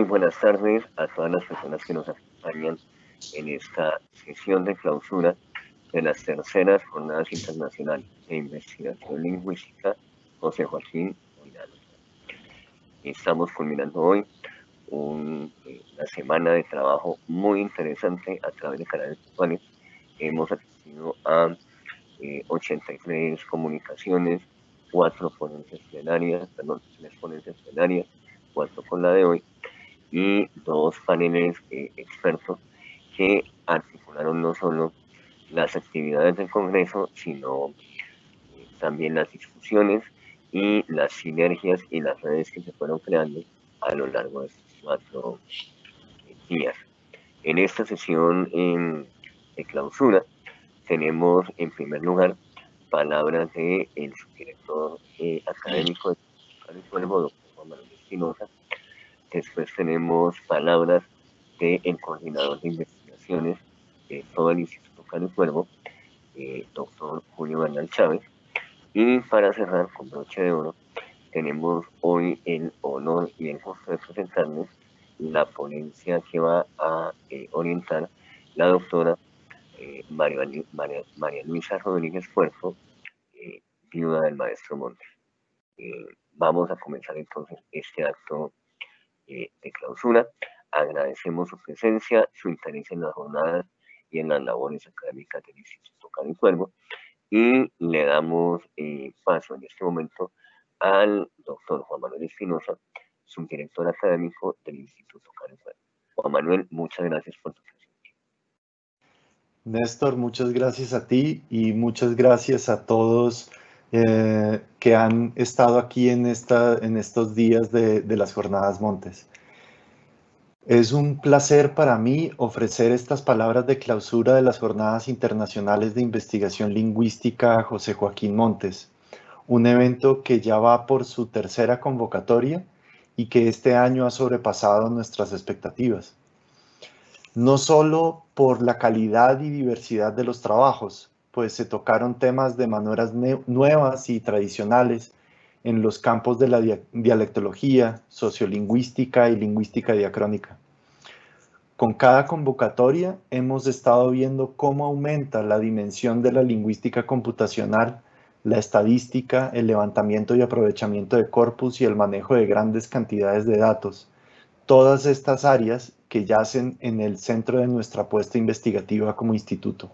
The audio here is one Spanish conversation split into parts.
Muy buenas tardes a todas las personas que nos acompañan en esta sesión de clausura de las terceras jornadas internacionales de investigación lingüística José Joaquín Moinano. Estamos culminando hoy una semana de trabajo muy interesante a través de canales virtuales. Hemos asistido a 83 eh, comunicaciones, cuatro ponencias plenarias, perdón, tres ponencias plenarias, cuatro con la de hoy, y dos paneles eh, expertos que articularon no solo las actividades del Congreso, sino eh, también las discusiones y las sinergias y las redes que se fueron creando a lo largo de estos cuatro eh, días. En esta sesión de clausura tenemos en primer lugar palabras del de subdirector académico del Pueblo, doctor Juan Manuel Espinosa, Después tenemos palabras del coordinador de investigaciones de todo el Instituto Cano Cuervo, eh, doctor Julio Bernal Chávez. Y para cerrar con broche de oro, tenemos hoy el honor y el gusto de presentarnos la ponencia que va a eh, orientar la doctora eh, María, María, Luisa Rodríguez Puerto, viuda del maestro Montes. vamos a comenzar entonces este acto de clausura. Agradecemos su presencia, su interés en las jornadas y en las labores académicas del Instituto Cano Cuervo y le damos eh, paso en este momento al doctor Juan Manuel Espinosa, subdirector académico del Instituto Cano Cuervo. Juan Manuel, muchas gracias por tu presencia. Néstor, muchas gracias a ti y muchas gracias a todos eh, que han estado aquí en, esta, en estos días de, de las Jornadas Montes. Es un placer para mí ofrecer estas palabras de clausura de las Jornadas Internacionales de Investigación Lingüística José Joaquín Montes, un evento que ya va por su tercera convocatoria y que este año ha sobrepasado nuestras expectativas. No solo por la calidad y diversidad de los trabajos, pues se tocaron temas de maneras nuevas y tradicionales en los campos de la dialectología, sociolingüística y lingüística diacrónica. Con cada convocatoria hemos estado viendo cómo aumenta la dimensión de la lingüística computacional, la estadística, el levantamiento y aprovechamiento de corpus y el manejo de grandes cantidades de datos. Todas estas áreas que yacen en el centro de nuestra apuesta investigativa como instituto.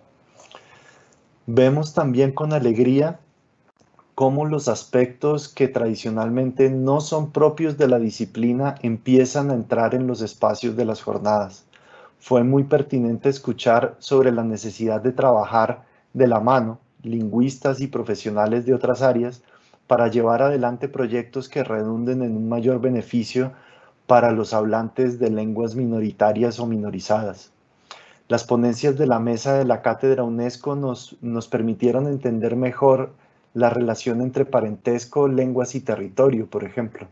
Vemos también con alegría cómo los aspectos que tradicionalmente no son propios de la disciplina empiezan a entrar en los espacios de las jornadas. Fue muy pertinente escuchar sobre la necesidad de trabajar de la mano lingüistas y profesionales de otras áreas para llevar adelante proyectos que redunden en un mayor beneficio para los hablantes de lenguas minoritarias o minorizadas. Las ponencias de la mesa de la Cátedra UNESCO nos, nos permitieron entender mejor la relación entre parentesco, lenguas y territorio, por ejemplo.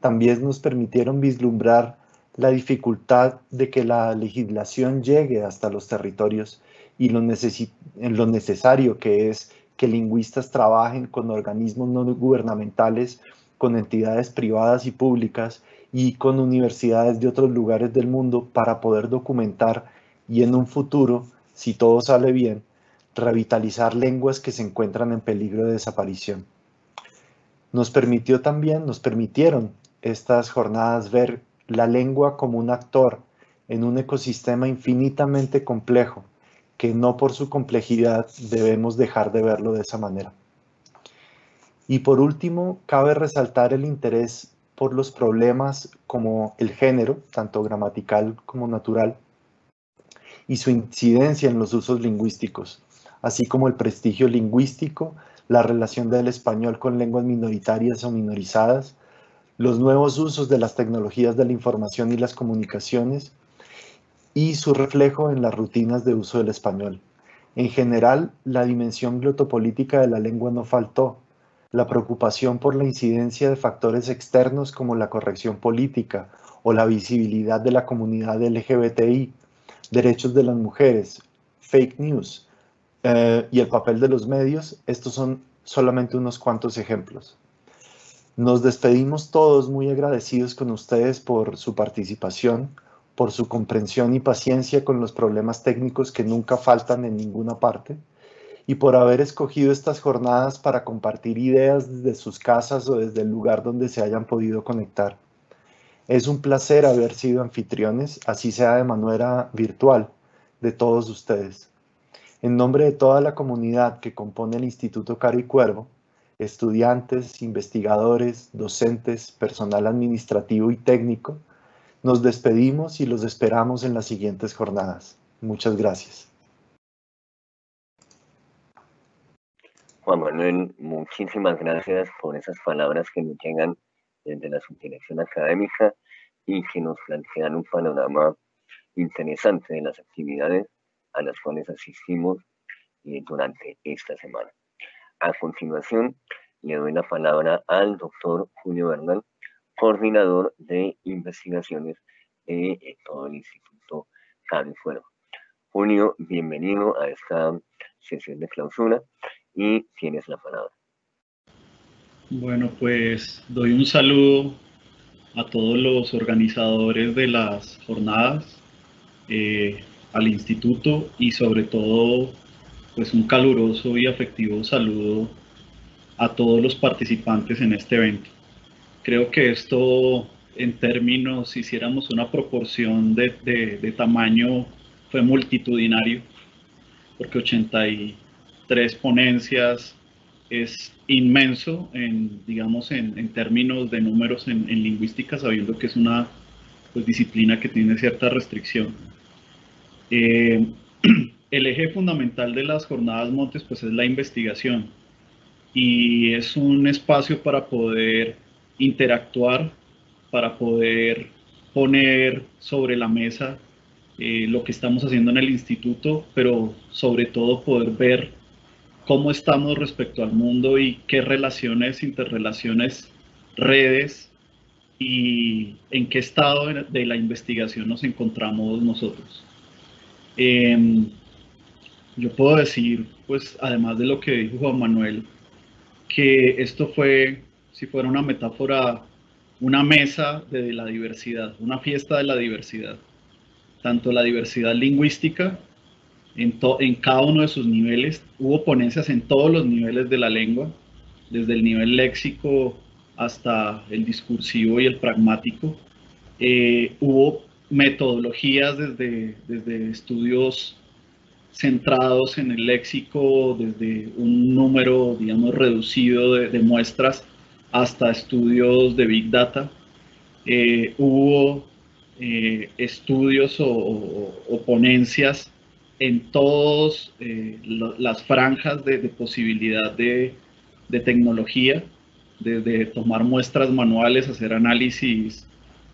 También nos permitieron vislumbrar la dificultad de que la legislación llegue hasta los territorios y lo, lo necesario que es que lingüistas trabajen con organismos no gubernamentales, con entidades privadas y públicas y con universidades de otros lugares del mundo para poder documentar y en un futuro, si todo sale bien, revitalizar lenguas que se encuentran en peligro de desaparición. Nos permitió también, nos permitieron estas jornadas ver la lengua como un actor en un ecosistema infinitamente complejo, que no por su complejidad debemos dejar de verlo de esa manera. Y por último, cabe resaltar el interés por los problemas como el género, tanto gramatical como natural, y su incidencia en los usos lingüísticos, así como el prestigio lingüístico, la relación del español con lenguas minoritarias o minorizadas, los nuevos usos de las tecnologías de la información y las comunicaciones y su reflejo en las rutinas de uso del español. En general, la dimensión glotopolítica de la lengua no faltó. La preocupación por la incidencia de factores externos como la corrección política o la visibilidad de la comunidad LGBTI derechos de las mujeres, fake news eh, y el papel de los medios, estos son solamente unos cuantos ejemplos. Nos despedimos todos muy agradecidos con ustedes por su participación, por su comprensión y paciencia con los problemas técnicos que nunca faltan en ninguna parte y por haber escogido estas jornadas para compartir ideas desde sus casas o desde el lugar donde se hayan podido conectar. Es un placer haber sido anfitriones, así sea de manera virtual, de todos ustedes. En nombre de toda la comunidad que compone el Instituto Caro y Cuervo, estudiantes, investigadores, docentes, personal administrativo y técnico, nos despedimos y los esperamos en las siguientes jornadas. Muchas gracias. Juan Manuel, muchísimas gracias por esas palabras que nos llegan desde la subdirección académica y que nos plantean un panorama interesante de las actividades a las cuales asistimos eh, durante esta semana. A continuación, le doy la palabra al doctor Julio Bernal, coordinador de investigaciones de eh, todo el Instituto Cali Fuero. Julio, bienvenido a esta sesión de clausura y tienes la palabra. Bueno, pues doy un saludo a todos los organizadores de las jornadas, eh, al instituto y sobre todo pues un caluroso y afectivo saludo a todos los participantes en este evento. Creo que esto en términos, si hiciéramos una proporción de, de tamaño, fue multitudinario, porque 83 ponencias, es inmenso en, digamos, en, términos de números en, lingüística, sabiendo que es una pues, disciplina que tiene cierta restricción. Eh, el eje fundamental de las jornadas Montes pues, es la investigación y es un espacio para poder interactuar, para poder poner sobre la mesa eh, lo que estamos haciendo en el instituto, pero sobre todo poder ver cómo estamos respecto al mundo y qué relaciones, interrelaciones, redes y en qué estado de la investigación nos encontramos nosotros. Em, yo puedo decir, pues además de lo que dijo Juan Manuel, que esto fue, si fuera una metáfora, una mesa de la diversidad, una fiesta de la diversidad, tanto la diversidad lingüística en, cada uno de sus niveles. Hubo ponencias en todos los niveles de la lengua, desde el nivel léxico hasta el discursivo y el pragmático. Eh, hubo metodologías desde, desde estudios centrados en el léxico, desde un número, digamos, reducido de, muestras hasta estudios de Big Data. Eh, hubo eh, estudios o ponencias en todas eh, las franjas de, posibilidad de, tecnología, desde tomar muestras manuales, hacer análisis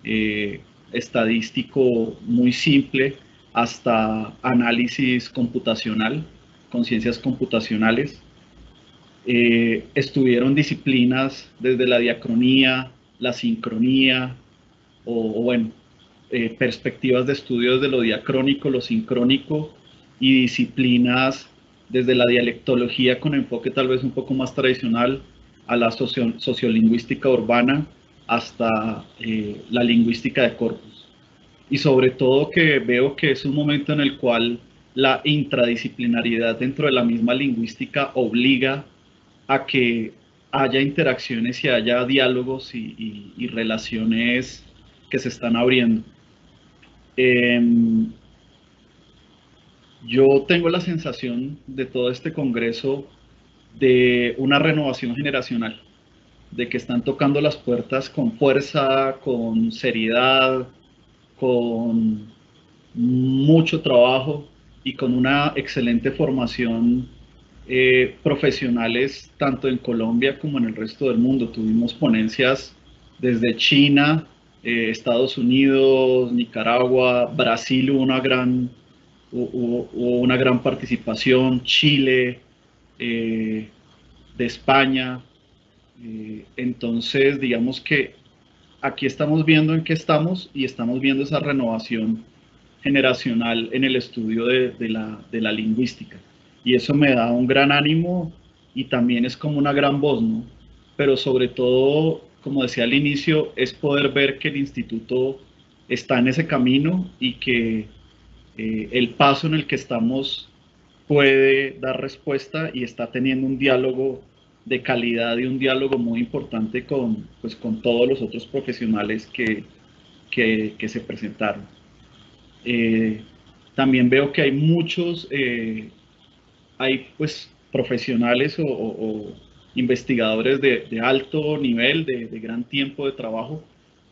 eh, estadístico muy simple, hasta análisis computacional, con ciencias computacionales. Eh, estuvieron disciplinas desde la diacronía, la sincronía, o, o bueno, perspectivas de estudios de lo diacrónico, lo sincrónico y disciplinas desde la dialectología con enfoque tal vez un poco más tradicional a la sociolingüística urbana hasta eh, la lingüística de corpus. Y sobre todo que veo que es un momento en el cual la intradisciplinariedad dentro de la misma lingüística obliga a que haya interacciones y haya diálogos y, relaciones que se están abriendo. Em, yo tengo la sensación de todo este Congreso de una renovación generacional, de que están tocando las puertas con fuerza, con seriedad, con mucho trabajo y con una excelente formación eh, profesionales tanto en Colombia como en el resto del mundo. Tuvimos ponencias desde China, eh, Estados Unidos, Nicaragua, Brasil, una gran hubo, una gran participación, Chile, eh, de España. Eh, entonces, digamos que aquí estamos viendo en qué estamos y estamos viendo esa renovación generacional en el estudio de, la, de, la, lingüística. Y eso me da un gran ánimo y también es como una gran voz, ¿no? Pero sobre todo como decía al inicio, es poder ver que el instituto está en ese camino y que eh, el paso en el que estamos puede dar respuesta y está teniendo un diálogo de calidad y un diálogo muy importante con, pues, con todos los otros profesionales que, que, se presentaron. Eh, también veo que hay muchos, eh, hay pues profesionales o, investigadores de, alto nivel, de, gran tiempo de trabajo,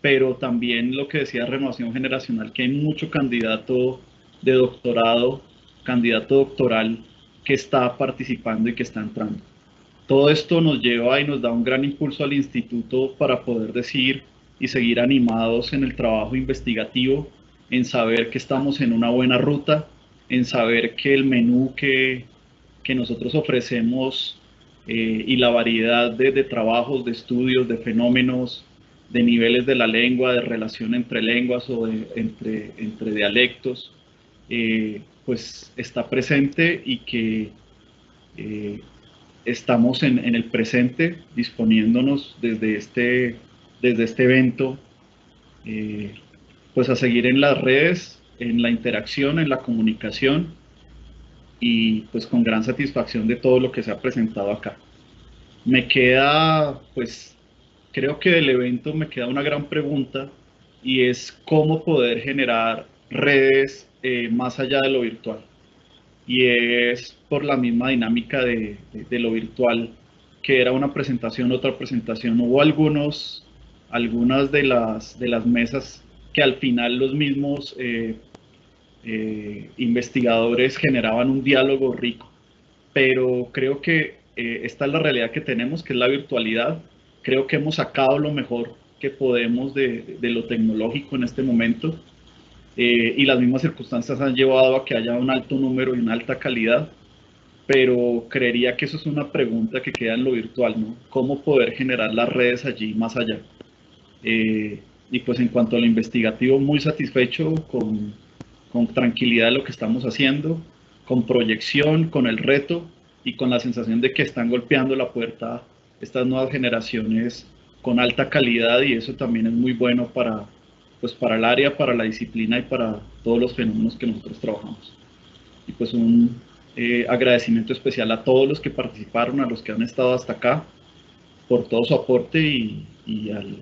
pero también lo que decía Renovación Generacional, que hay mucho candidato de doctorado, candidato doctoral que está participando y que está entrando. Todo esto nos lleva y nos da un gran impulso al instituto para poder decir y seguir animados en el trabajo investigativo, en saber que estamos en una buena ruta, en saber que el menú que, que nosotros ofrecemos eh, y la variedad de, de, trabajos, de estudios, de fenómenos, de niveles de la lengua, de relación entre lenguas o entre, entre dialectos, eh, pues está presente y que eh, estamos en, el presente disponiéndonos desde este, desde este evento eh, pues a seguir en las redes, en la interacción, en la comunicación y pues con gran satisfacción de todo lo que se ha presentado acá. Me queda pues creo que del evento me queda una gran pregunta y es cómo poder generar redes eh, más allá de lo virtual. Y es por la misma dinámica de, de, lo virtual, que era una presentación, otra presentación. Hubo algunos, algunas de las, de las mesas que al final los mismos eh, eh, investigadores generaban un diálogo rico. Pero creo que esta es la realidad que tenemos, que es la virtualidad. Creo que hemos sacado lo mejor que podemos de, de lo tecnológico en este momento eh, y las mismas circunstancias han llevado a que haya un alto número y una alta calidad, pero creería que eso es una pregunta que queda en lo virtual, ¿no? ¿Cómo poder generar las redes allí más allá? Eh, y pues en cuanto al investigativo, muy satisfecho con, con tranquilidad de lo que estamos haciendo, con proyección, con el reto y con la sensación de que están golpeando la puerta estas nuevas generaciones con alta calidad y eso también es muy bueno para, pues para el área, para la disciplina y para todos los fenómenos que nosotros trabajamos. Y pues un eh, agradecimiento especial a todos los que participaron, a los que han estado hasta acá, por todo su aporte y, y al,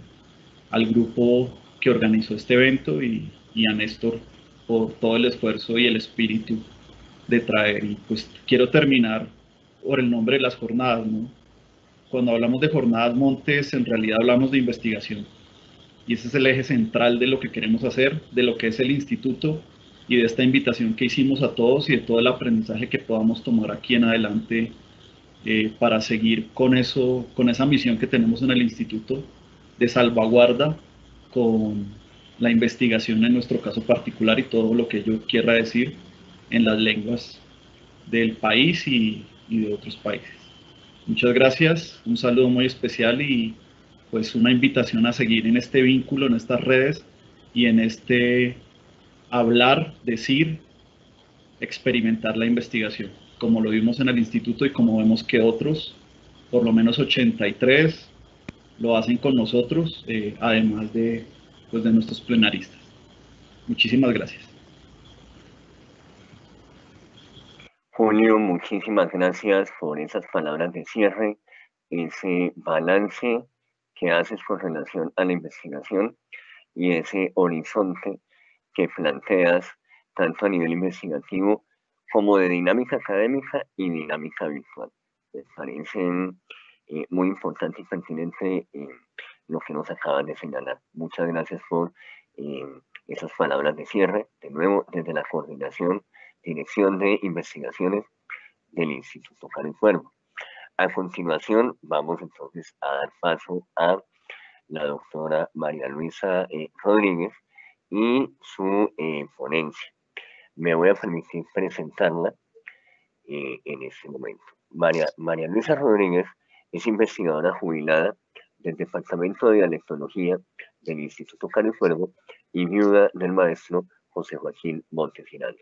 al, grupo que organizó este evento y, y, a Néstor por todo el esfuerzo y el espíritu de traer. Y pues quiero terminar por el nombre de las jornadas. Cuando hablamos de jornadas Montes, en realidad hablamos de investigación y ese es el eje central de lo que queremos hacer, de lo que es el instituto y de esta invitación que hicimos a todos y de todo el aprendizaje que podamos tomar aquí en adelante eh, para seguir con, eso, con esa misión que tenemos en el instituto de salvaguarda con la investigación en nuestro caso particular y todo lo que yo quiera decir en las lenguas del país y, y de otros países. Muchas gracias, un saludo muy especial y pues una invitación a seguir en este vínculo, en estas redes y en este hablar, decir, experimentar la investigación, como lo vimos en el instituto y como vemos que otros, por lo menos 83, lo hacen con nosotros, eh, además de, pues, de nuestros plenaristas. Muchísimas gracias. Julio, muchísimas gracias por esas palabras de cierre, ese balance que haces con relación a la investigación y ese horizonte que planteas tanto a nivel investigativo como de dinámica académica y dinámica virtual. Me parece eh, muy importante y pertinente eh, lo que nos acaban de señalar. Muchas gracias por eh, esas palabras de cierre, de nuevo desde la coordinación, dirección de investigaciones del Instituto Karen Cuervo. A continuación, vamos entonces a dar paso a la doctora María Luisa eh, Rodríguez y su eh, ponencia. Me voy a permitir presentarla eh, en este momento. María, María Luisa Rodríguez es investigadora jubilada del Departamento de Dialectología del Instituto Fuego y viuda del maestro José Joaquín Montesirano.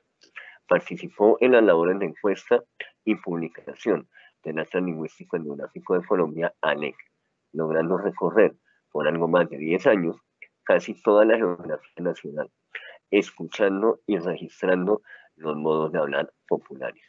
Participó en las labores de encuesta y publicación del Atlas Lingüístico Etnográfico de Colombia, ALEC, logrando recorrer por algo más de 10 años casi toda la geografía nacional, escuchando y registrando los modos de hablar populares.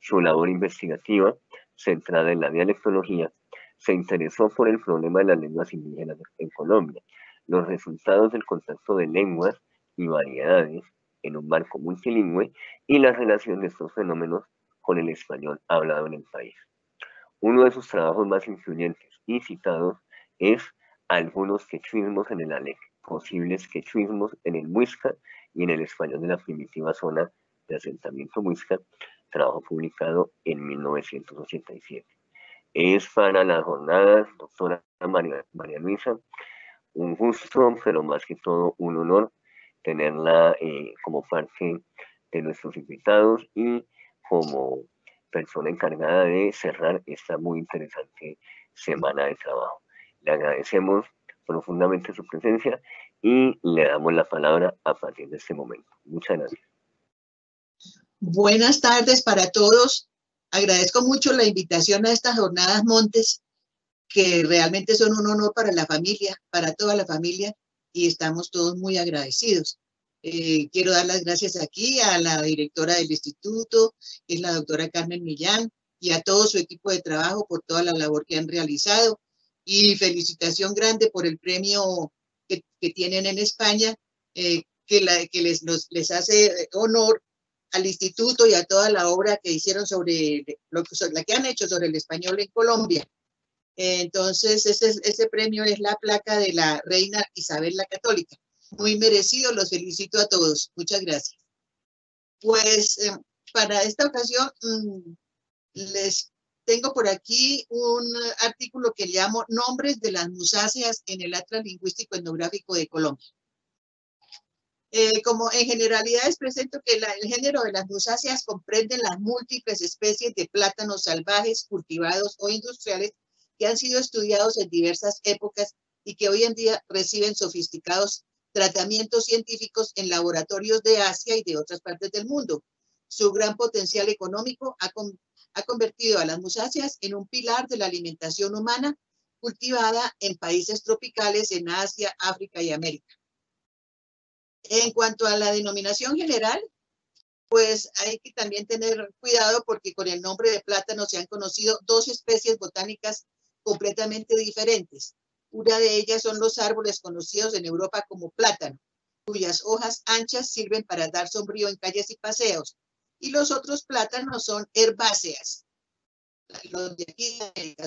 Su labor investigativa, centrada en la dialectología, se interesó por el problema de las lenguas indígenas en Colombia, los resultados del contacto de lenguas y variedades en un marco multilingüe y la relación de estos fenómenos con el español hablado en el país. Uno de sus trabajos más influyentes y citados es Algunos quechuismos en el ALEC, posibles quechuismos en el Muisca y en el español de la primitiva zona de asentamiento Muisca, trabajo publicado en 1987. Es para las jornadas, doctora María, María Luisa, un gusto, pero más que todo un honor tenerla eh, como parte de nuestros invitados y como persona encargada de cerrar esta muy interesante semana de trabajo. Le agradecemos profundamente su presencia y le damos la palabra a partir de este momento. Muchas gracias. Buenas tardes para todos. Agradezco mucho la invitación a estas jornadas Montes, que realmente son un honor para la familia, para toda la familia, y estamos todos muy agradecidos. Eh, quiero dar las gracias aquí a la directora del instituto, que es la doctora Carmen Millán, y a todo su equipo de trabajo por toda la labor que han realizado. Y felicitación grande por el premio que, tienen en España, eh, que, les, hace honor al instituto y a toda la obra que hicieron sobre lo que, la que han hecho sobre el español en Colombia. Entonces, ese premio es la placa de la reina Isabel la Católica muy merecido, los felicito a todos. Muchas gracias. Pues eh, para esta ocasión mm, les tengo por aquí un artículo que llamo Nombres de las musáceas en el Atlas Lingüístico Etnográfico de Colombia. Eh, como en generalidades presento que el género de las musáceas comprende las múltiples especies de plátanos salvajes, cultivados o industriales que han sido estudiados en diversas épocas y que hoy en día reciben sofisticados tratamientos científicos en laboratorios de Asia y de otras partes del mundo. Su gran potencial económico ha, convertido a las musáceas en un pilar de la alimentación humana cultivada en países tropicales en Asia, África y América. En cuanto a la denominación general, pues hay que también tener cuidado porque con el nombre de plátano se han conocido dos especies botánicas completamente diferentes. Una de ellas son los árboles conocidos en Europa como plátano, cuyas hojas anchas sirven para dar sombrío en calles y paseos. Y los otros plátanos son herbáceas. Los de aquí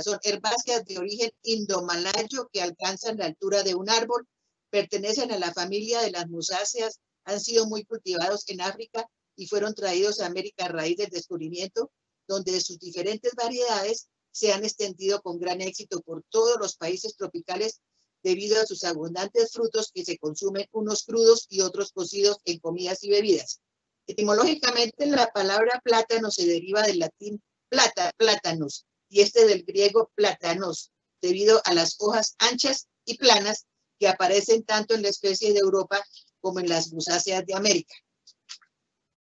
son herbáceas de origen indomalayo que alcanzan la altura de un árbol, pertenecen a la familia de las musáceas, han sido muy cultivados en África y fueron traídos a América a raíz del descubrimiento, donde sus diferentes variedades se han extendido con gran éxito por todos los países tropicales debido a sus abundantes frutos que se consumen unos crudos y otros cocidos en comidas y bebidas. Etimológicamente, la palabra plátano se deriva del latín plata, plátanos, y este del griego plátanos, debido a las hojas anchas y planas que aparecen tanto en la especie de Europa como en las musáceas de América.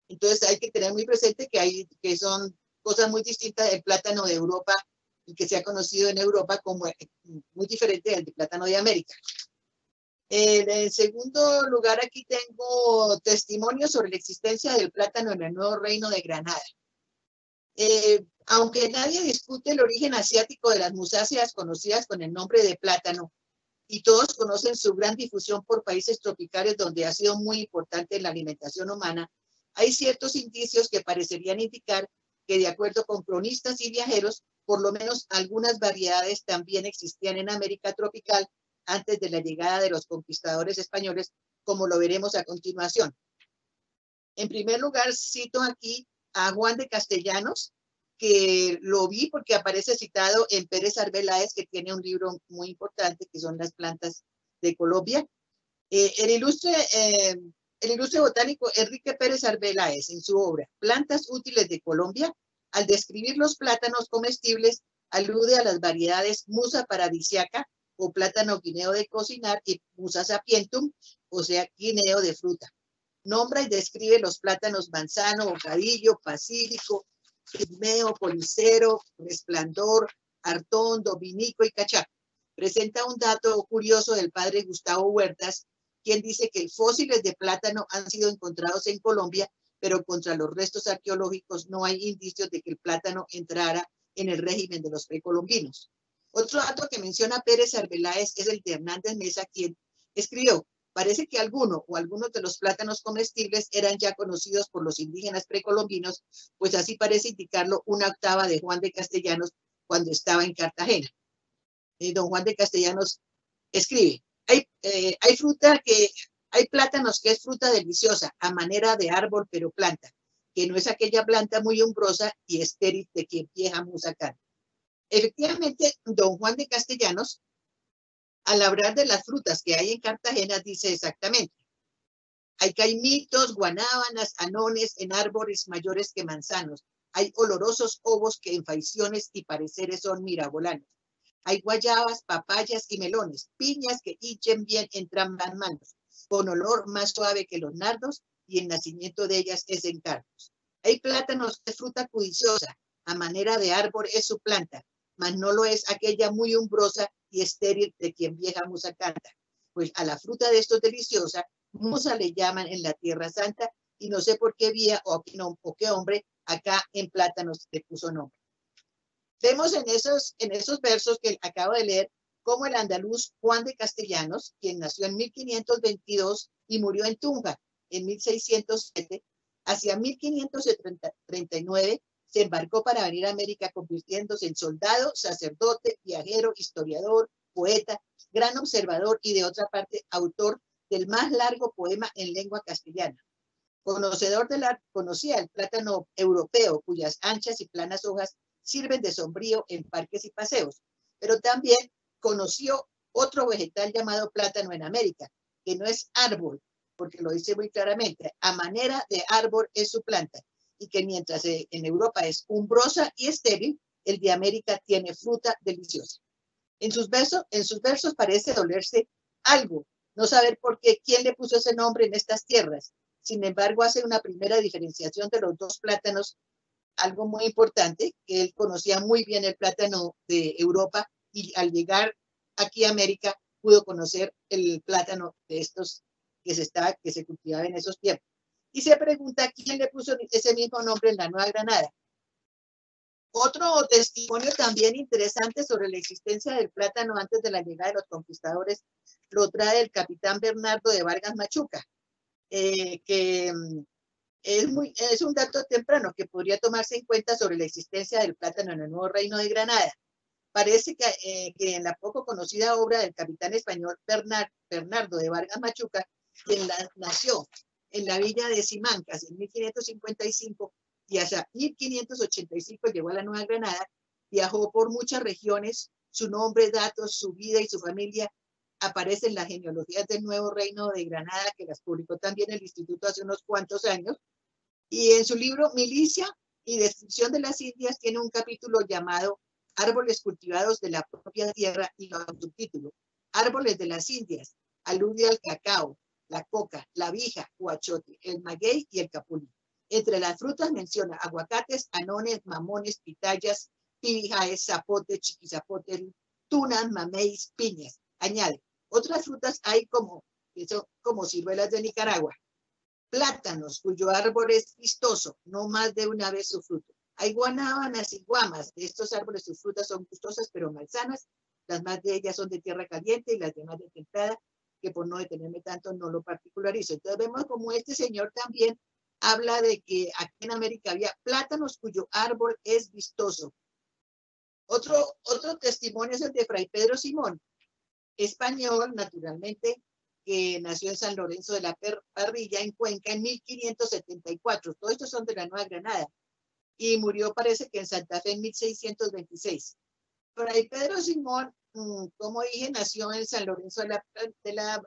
Entonces hay que tener muy presente que, hay, que son cosas muy distintas del plátano de Europa y que se ha conocido en Europa como eh, muy diferente de plátano de América. En segundo lugar, aquí tengo testimonio sobre la existencia del plátano en el Nuevo Reino de Granada. Eh, aunque nadie discute el origen asiático de las musáceas conocidas con el nombre de plátano, y todos conocen su gran difusión por países tropicales donde ha sido muy importante en la alimentación humana, hay ciertos indicios que parecerían indicar que de acuerdo con cronistas y viajeros, por lo menos algunas variedades también existían en América tropical antes de la llegada de los conquistadores españoles, como lo veremos a continuación. En primer lugar, cito aquí a Juan de Castellanos, que lo vi porque aparece citado en Pérez Arbeláez, que tiene un libro muy importante, que son las plantas de Colombia. Eh, el, ilustre, eh, el ilustre botánico Enrique Pérez Arbeláez, en su obra Plantas útiles de Colombia, al describir los plátanos comestibles, alude a las variedades Musa paradisiaca o plátano guineo de cocinar y Musa sapientum, o sea, guineo de fruta. Nombra y describe los plátanos manzano, bocadillo, pacífico, pigmeo, policero, resplandor, artón, dominico y cachaco. presenta un dato curioso del padre Gustavo Huertas, quien dice que fósiles de plátano han sido encontrados en Colombia, pero contra los restos arqueológicos no hay indicios de que el plátano entrara en el régimen de los precolombinos. Otro dato que menciona Pérez Arbeláez es el de Hernández Mesa, quien escribió, parece que alguno o algunos de los plátanos comestibles eran ya conocidos por los indígenas precolombinos, pues así parece indicarlo una octava de Juan de Castellanos cuando estaba en Cartagena. Eh, don Juan de Castellanos escribe, hay, eh, hay fruta que, hay plátanos que es fruta deliciosa, a manera de árbol pero planta, que no es aquella planta muy umbrosa y estéril de que vieja musacán. Efectivamente, don Juan de Castellanos al hablar de las frutas que hay en Cartagena, dice exactamente, hay caimitos, guanábanas, anones en árboles mayores que manzanos. Hay olorosos ovos que en faiciones y pareceres son mirabolanos. Hay guayabas, papayas y melones, piñas que hinchen bien entre ambas manos, con olor más suave que los nardos y el nacimiento de ellas es en cardos. Hay plátanos de fruta codiciosa, a manera de árbol es su planta, mas no lo es aquella muy umbrosa y estéril de quien vieja musa canta. Pues a la fruta de esto deliciosa, musa le llaman en la Tierra Santa y no sé por qué vía o, o qué hombre acá en Plátanos le puso nombre. Vemos en esos, en esos versos que acabo de leer como el andaluz Juan de Castellanos, quien nació en 1522 y murió en Tunja en 1607, hacia 1539 se embarcó para venir a América convirtiéndose en soldado, sacerdote, viajero, historiador, poeta, gran observador y de otra parte autor del más largo poema en lengua castellana. Conocedor de la, conocía el plátano europeo, cuyas anchas y planas hojas sirven de sombrío en parques y paseos, pero también conoció otro vegetal llamado plátano en América, que no es árbol, porque lo dice muy claramente, a manera de árbol es su planta, y que mientras eh, en Europa es umbrosa y estéril, el de América tiene fruta deliciosa. En sus versos, en sus versos parece dolerse algo, no saber por qué, quién le puso ese nombre en estas tierras. Sin embargo, hace una primera diferenciación de los dos plátanos, algo muy importante, que él conocía muy bien el plátano de Europa y al llegar aquí a América pudo conocer el plátano de estos que se, está, que se cultivaba en esos tiempos y se pregunta quién le puso ese mismo nombre en la Nueva Granada. Otro testimonio también interesante sobre la existencia del plátano antes de la llegada de los conquistadores lo trae el capitán Bernardo de Vargas Machuca, eh, que mm, es, muy, es un dato temprano que podría tomarse en cuenta sobre la existencia del plátano en el nuevo reino de Granada. Parece que, eh, que en la poco conocida obra del capitán español Bernardo de Vargas Machuca, quien nació en la villa de Simancas en 1555 y hasta 1585 llegó a la Nueva Granada, viajó por muchas regiones, su nombre, datos, su vida y su familia aparecen en las genealogías del nuevo reino de Granada, que las publicó también el instituto hace unos cuantos años, y en su libro Milicia y Destrucción de las Indias tiene un capítulo llamado Árboles cultivados de la propia tierra y un subtítulo, Árboles de las Indias, alude al cacao, la coca, la vija, huachote, el maguey y el capulí. Entre las frutas menciona aguacates, anones, mamones, pitayas, pibijaes, zapote, chiquizapote, tunas, mameis, piñas. Añade, otras frutas hay como, como ciruelas de Nicaragua. Plátanos, cuyo árbol es vistoso, no más de una vez su fruto. Hay guanábanas y guamas. De estos árboles sus frutas son gustosas pero malsanas. Las más de ellas son de tierra caliente y las demás de templada que por no detenerme tanto no lo particularizo. Entonces vemos como este señor también habla de que aquí en América había plátanos cuyo árbol es vistoso. Otro, otro testimonio es el de Fray Pedro Simón, español, naturalmente, que nació en San Lorenzo de la Parrilla, en Cuenca, en 1574. Todos estos son de la Nueva Granada. Y murió, parece que en Santa Fe, en 1626. Fray Pedro Simón Mm, como dije, nació en San Lorenzo de la,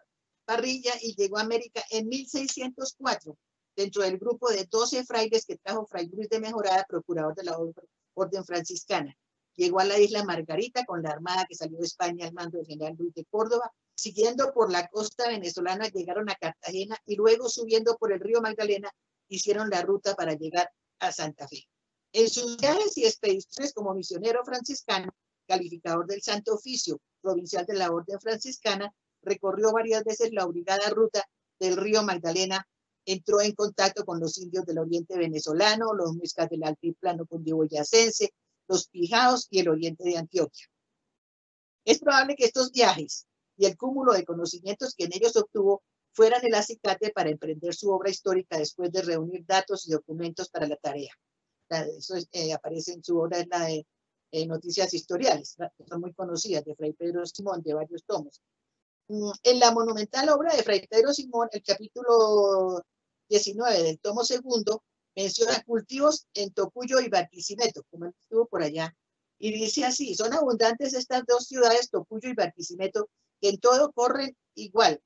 Parrilla y llegó a América en 1604, dentro del grupo de 12 frailes que trajo Fray Luis de Mejorada, procurador de la Orden Franciscana. Llegó a la isla Margarita con la armada que salió de España al mando del general Luis de Córdoba. Siguiendo por la costa venezolana llegaron a Cartagena y luego subiendo por el río Magdalena hicieron la ruta para llegar a Santa Fe. En sus viajes y expediciones como misionero franciscano, calificador del Santo Oficio provincial de la Orden Franciscana, recorrió varias veces la obligada ruta del río Magdalena, entró en contacto con los indios del oriente venezolano, los muiscas del altiplano cundiboyacense, los pijaos y el oriente de Antioquia. Es probable que estos viajes y el cúmulo de conocimientos que en ellos obtuvo fueran el acicate para emprender su obra histórica después de reunir datos y documentos para la tarea. Eso eh, aparece en su obra, en la de eh, Noticias Historiales, son muy conocidas, de Fray Pedro Simón, de varios tomos. Mm, en la monumental obra de Fray Pedro Simón, el capítulo 19 del tomo segundo, menciona cultivos en Tocuyo y Barquisimeto, como estuvo por allá, y dice así, son abundantes estas dos ciudades, Tocuyo y Barquisimeto, que en todo corren igual,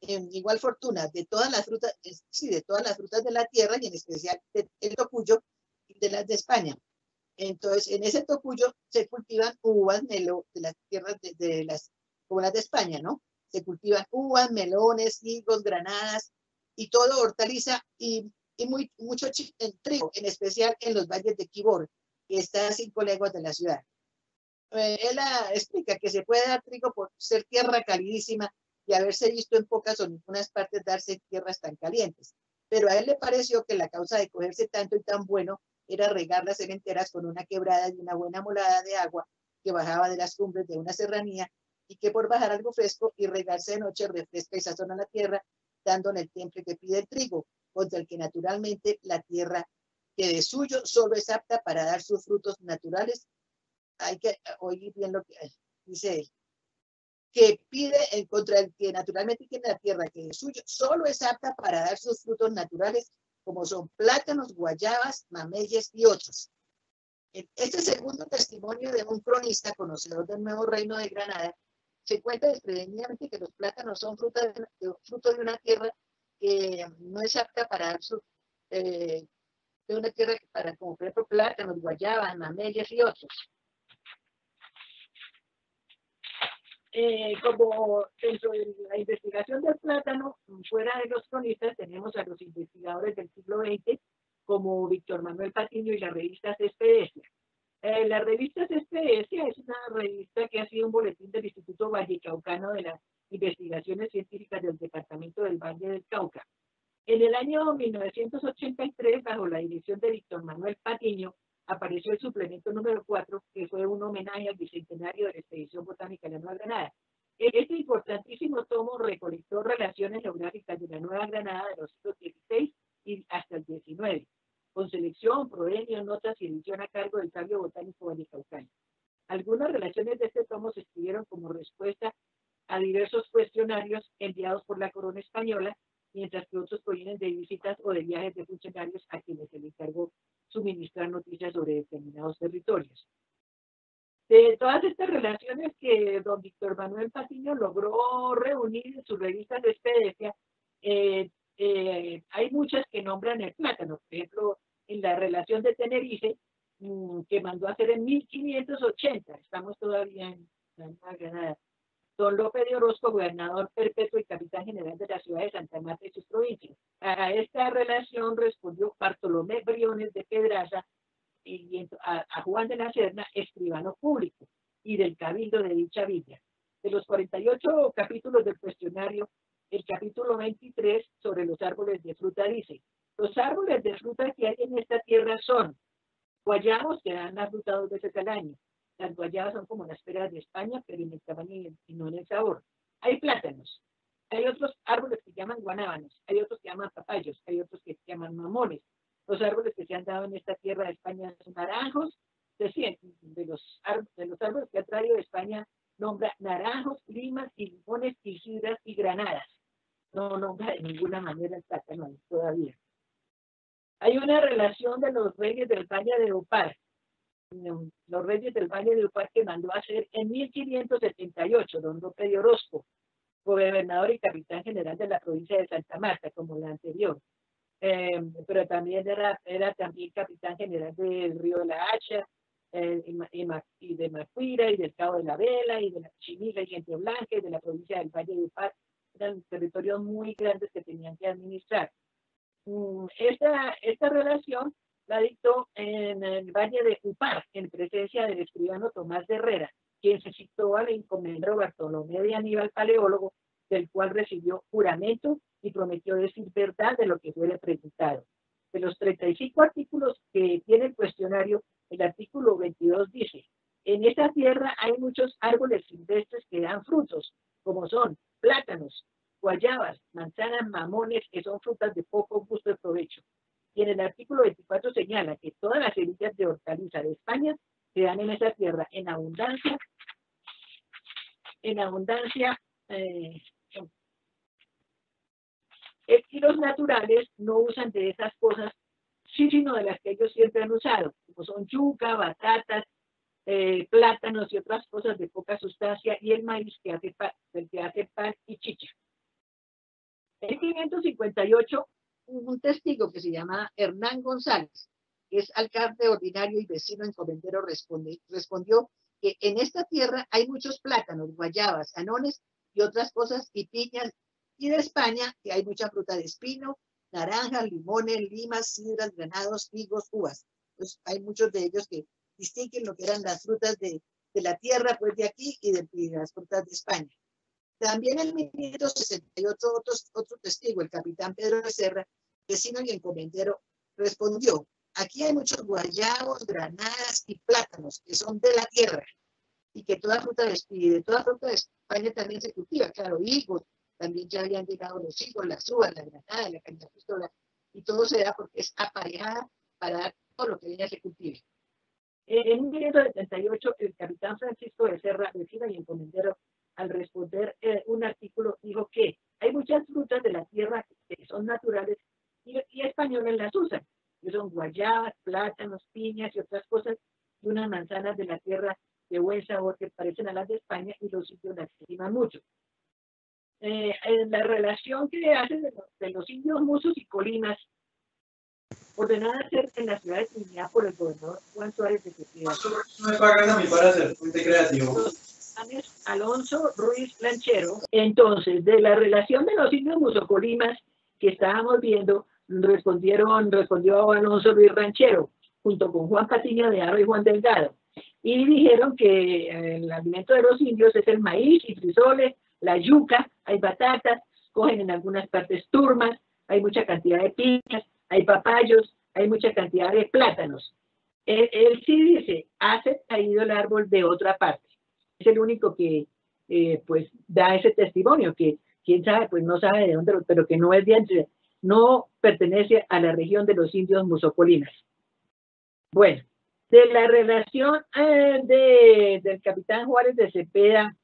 en igual fortuna, de todas las frutas, sí, de todas las frutas de la tierra y en especial de, Tocuyo y de las de España. Entonces, en ese Tocuyo se cultivan uvas, melo, de las tierras de, de las, como las de España, ¿no? Se cultivan uvas, melones, higos, granadas y todo hortaliza y, y muy, mucho en trigo, en especial en los valles de Quibor, que está a cinco leguas de la ciudad. Eh, él ah, explica que se puede dar trigo por ser tierra calidísima y haberse visto en pocas o ninguna partes darse tierras tan calientes. Pero a él le pareció que la causa de cogerse tanto y tan bueno era regar las cementeras con una quebrada y una buena molada de agua que bajaba de las cumbres de una serranía y que por bajar algo fresco y regarse de noche refresca y sazona la tierra, dándole el temple que pide el trigo, contra el que naturalmente la tierra que de suyo solo es apta para dar sus frutos naturales. Hay que oír bien lo que dice. Que pide en contra del que naturalmente tiene la tierra que de suyo solo es apta para dar sus frutos naturales, como son plátanos, guayabas, mameyes y otros. Este segundo testimonio de un cronista conocedor del nuevo reino de Granada se cuenta desprevenidamente que los plátanos son fruto de, una tierra no es apta para dar su, eh, de una tierra para como por ejemplo plátanos, guayabas, mameyes y otros. Eh, como dentro de la investigación del plátano, fuera de los cronistas, tenemos a los investigadores del siglo XX, como Víctor Manuel Patiño y la revista SPS. Eh, la revista es una revista que ha sido un boletín del Instituto Vallecaucano de las Investigaciones Científicas del Departamento del Valle del Cauca. En el año 1983, bajo la dirección de Víctor Manuel Patiño, apareció el suplemento número 4, que fue un homenaje al bicentenario de la Expedición Botánica de la Nueva Granada. Este importantísimo tomo recolectó relaciones geográficas de la Nueva Granada de los siglos XVI y hasta el XIX, con selección, provenio, notas y edición a cargo del sabio botánico vallecaucano. Algunas relaciones de este tomo se escribieron como respuesta a diversos cuestionarios enviados por la corona española mientras que otros provienen de visitas o de viajes de funcionarios a quienes se les encargó suministrar noticias sobre determinados territorios. De todas estas relaciones que don Víctor Manuel Patiño logró reunir en sus revistas de expedencia, eh, eh, hay muchas que nombran el plátano. Por ejemplo, en la relación de Tenerife, mm, que mandó a hacer en 1580, estamos todavía en la Granada, Don López de Orozco, gobernador perpetuo y capitán general de la ciudad de Santa Marta y sus provincias. A esta relación respondió Bartolomé Briones de Pedraza y a, Juan de la Serna, escribano público y del cabildo de dicha villa. De los 48 capítulos del cuestionario, el capítulo 23 sobre los árboles de fruta dice, los árboles de fruta que hay en esta tierra son guayamos que dan la fruta dos veces al año, las guayabas son como las peras de España, pero en el tamaño y no en el sabor. Hay plátanos. Hay otros árboles que llaman guanábanos. Hay otros que llaman papayos. Hay otros que se llaman mamones. Los árboles que se han dado en esta tierra de España son naranjos. De los, de los árboles que ha traído de España nombra naranjos, limas, limones, y y granadas. No nombra de ninguna manera el plátano todavía. Hay una relación de los reyes del Valle de Opar los reyes del Valle del Parque mandó a hacer en 1578, don López de Orozco, gobernador y capitán general de la provincia de Santa Marta, como la anterior. Eh, pero también era, era también capitán general del Río de la Hacha, eh, y, de Macuira, y del Cabo de la Vela, y de la Chimiga y Gente Blanca, y de la provincia del Valle del Parque. Eran territorios muy grandes que tenían que administrar. Mm, esta, esta relación la dictó en el Valle de Upar, en presencia del escribano Tomás de Herrera, quien se citó al encomendero Bartolomé de Aníbal Paleólogo, del cual recibió juramento y prometió decir verdad de lo que fuera preguntado. De los 35 artículos que tiene el cuestionario, el artículo 22 dice, en esta tierra hay muchos árboles silvestres que dan frutos, como son plátanos, guayabas, manzanas, mamones, que son frutas de poco gusto y provecho. Y en el artículo 24 señala que todas las semillas de hortaliza de España se dan en esa tierra en abundancia, en abundancia, eh, y los naturales no usan de esas cosas, sí, sino de las que ellos siempre han usado, como son yuca, batatas, eh, plátanos y otras cosas de poca sustancia, y el maíz que hace, pan, que hace pan y chicha. En 558, un testigo que se llama Hernán González, que es alcalde ordinario y vecino encomendero, responde, respondió que en esta tierra hay muchos plátanos, guayabas, anones y otras cosas, y piñas, y de España, que hay mucha fruta de espino, naranjas, limones, limas, sidras, granados, higos, uvas. Pues hay muchos de ellos que distinguen lo que eran las frutas de, de la tierra, pues de aquí, y de, y de las frutas de España. También en 1568 otro, otro testigo, el capitán Pedro Becerra, vecino y encomendero, respondió, aquí hay muchos guayabos, granadas y plátanos que son de la tierra y que toda fruta de, y de toda fruta de España también se cultiva, claro, higos, también ya habían llegado los higos, las uvas, la granada, la caña pistola, y todo se da porque es aparejada para dar todo lo que ella se cultive. En 1978, el capitán Francisco de Serra, vecino y encomendero, al responder eh, un artículo, dijo que hay muchas frutas de la tierra que son naturales y, y españoles las usan, que son guayabas, plátanos, piñas y otras cosas, y unas manzanas de la tierra de buen sabor que parecen a las de España y los sitios las estiman mucho. Eh, en la relación que hacen de, de, los indios musos y colinas, ordenada a hacer en la ciudad de Trinidad por el gobernador Juan Suárez de Cepeda. No me pagan a mí para hacer fuente creativo. Alonso Ruiz Lanchero. Entonces, de la relación de los indios musocolimas que estábamos viendo, respondieron, respondió Alonso Ruiz Ranchero, junto con Juan Patiño de Aro y Juan Delgado. Y dijeron que el alimento de los indios es el maíz y frisoles, la yuca, hay batatas, cogen en algunas partes turmas, hay mucha cantidad de piñas, hay papayos, hay mucha cantidad de plátanos. Él, sí dice, hace caído el árbol de otra parte. Es el único que eh, pues da ese testimonio, que quién sabe, pues no sabe de dónde, pero que no es de no pertenece a la región de los indios musocolinas. Bueno, de la relación eh, de, del capitán Juárez de Cepeda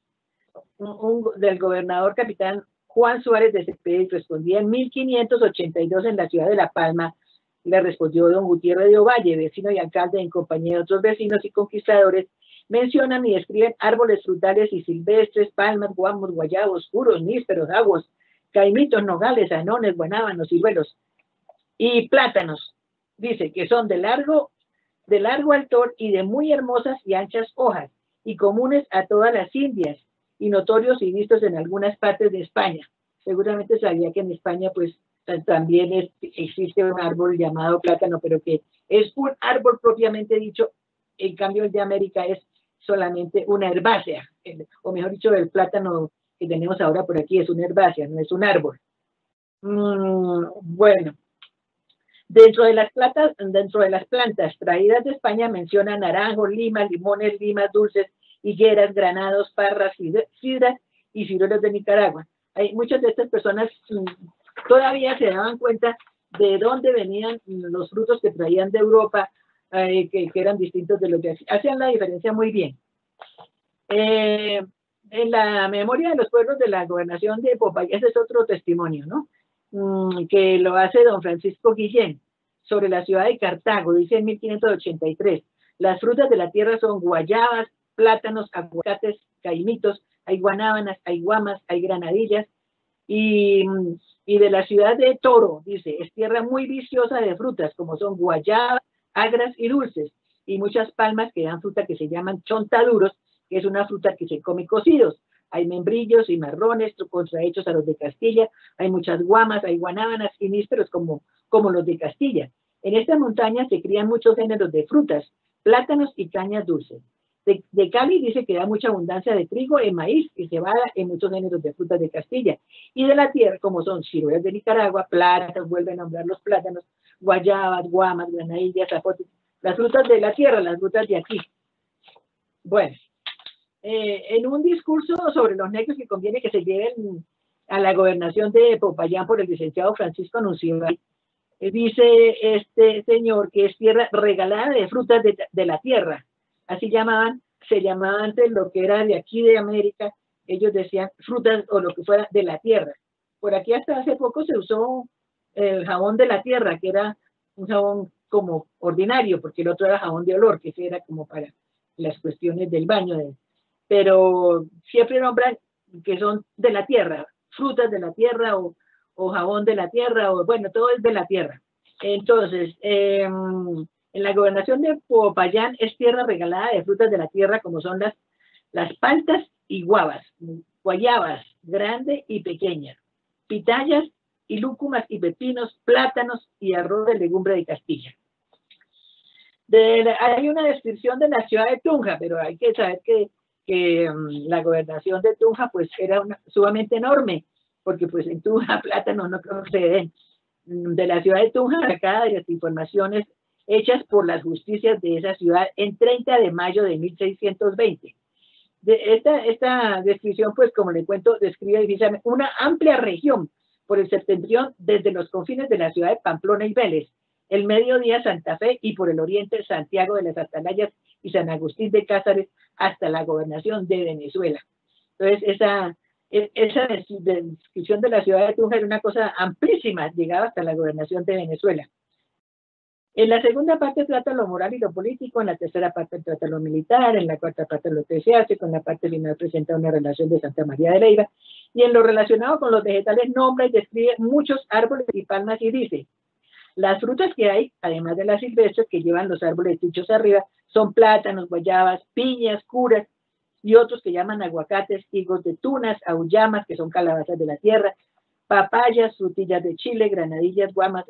del gobernador capitán Juan Suárez de Cepeda respondía en 1582 en la ciudad de La Palma. Le respondió don Gutiérrez de Ovalle, vecino y alcalde en compañía de otros vecinos y conquistadores. Mencionan y describen árboles frutales y silvestres, palmas, guamos, guayabos, puros, nísperos, aguas, caimitos, nogales, anones, guanábanos, ciruelos y plátanos. Dice que son de largo, de largo altor y de muy hermosas y anchas hojas y comunes a todas las Indias y notorios y vistos en algunas partes de España. Seguramente sabía que en España pues también existe un árbol llamado plátano, pero que es un árbol propiamente dicho, en cambio el de América es solamente una herbácea, o mejor dicho, el plátano que tenemos ahora por aquí es una herbácea, no es un árbol. Mm, bueno, dentro de, las plantas, dentro de las plantas traídas de España menciona naranjos, limas, limones, limas dulces, higueras, granados, parras, sidras y ciruelos de Nicaragua. Hay muchas de estas personas mm, todavía se daban cuenta de dónde venían los frutos que traían de Europa, eh, que, eran distintos de lo que hacían la diferencia muy bien. Eh, en la memoria de los pueblos de la gobernación de Popayán, ese es otro testimonio, ¿no? Mm, que lo hace don Francisco Guillén sobre la ciudad de Cartago, dice en 1583. Las frutas de la tierra son guayabas, plátanos, aguacates, caimitos, hay guanábanas, hay guamas, hay granadillas. Y, y, de la ciudad de Toro, dice, es tierra muy viciosa de frutas, como son guayabas, agras y dulces, y muchas palmas que dan fruta que se llaman chontaduros, que es una fruta que se come cocidos. Hay membrillos y marrones contrahechos a los de Castilla, hay muchas guamas, hay guanábanas y nísperos como, como los de Castilla. En esta montaña se crían muchos géneros de frutas, plátanos y cañas dulces. De, Cali dice que da mucha abundancia de trigo, en maíz y cebada, en muchos géneros de frutas de Castilla. Y de la tierra, como son ciruelas de Nicaragua, plátanos, vuelven a nombrar los plátanos, guayabas, guamas, granadillas, zapotes, las frutas de la tierra, las frutas de aquí. Bueno, eh, en un discurso sobre los negros que conviene que se lleven a la gobernación de Popayán por el licenciado Francisco Anunciado, eh, dice este señor que es tierra regalada de frutas de la tierra, así llamaban, se llamaba antes lo que era de aquí de América, ellos decían frutas o lo que fuera de la tierra. Por aquí hasta hace poco se usó el jabón de la tierra, que era un jabón como ordinario, porque el otro era jabón de olor, que era como para las cuestiones del baño. Pero siempre nombran que son de la tierra, frutas de la tierra o, o jabón de la tierra, o bueno, todo es de la tierra. Entonces, eh, en la gobernación de Popayán es tierra regalada de frutas de la tierra como son las, las paltas y guavas, guayabas, grande y pequeñas, pitayas y lúcumas y pepinos, plátanos y arroz de legumbre de Castilla. hay una descripción de la ciudad de Tunja, pero hay que saber que, mm, la gobernación de Tunja pues era sumamente enorme, porque pues en Tunja plátanos no creo que se den. Mm, de la ciudad de Tunja acá de las informaciones hechas por las justicias de esa ciudad en 30 de mayo de 1620. De esta, descripción, pues como le cuento, describe una amplia región por el septentrión desde los confines de la ciudad de Pamplona y Vélez, el mediodía Santa Fe y por el oriente Santiago de las Atalayas y San Agustín de Cázares hasta la gobernación de Venezuela. Entonces, esa, e, descripción de la ciudad de Tunja era una cosa amplísima, llegaba hasta la gobernación de Venezuela. En la segunda parte trata lo moral y lo político, en la tercera parte trata lo militar, en la cuarta parte lo eclesiástico, en la parte final presenta una relación de Santa María de Leiva, y en lo relacionado con los vegetales nombra y describe muchos árboles y palmas y dice, las frutas que hay, además de las silvestres que llevan los árboles dichos arriba, son plátanos, guayabas, piñas, curas y otros que llaman aguacates, higos de tunas, aullamas, que son calabazas de la tierra, papayas, frutillas de chile, granadillas, guamas,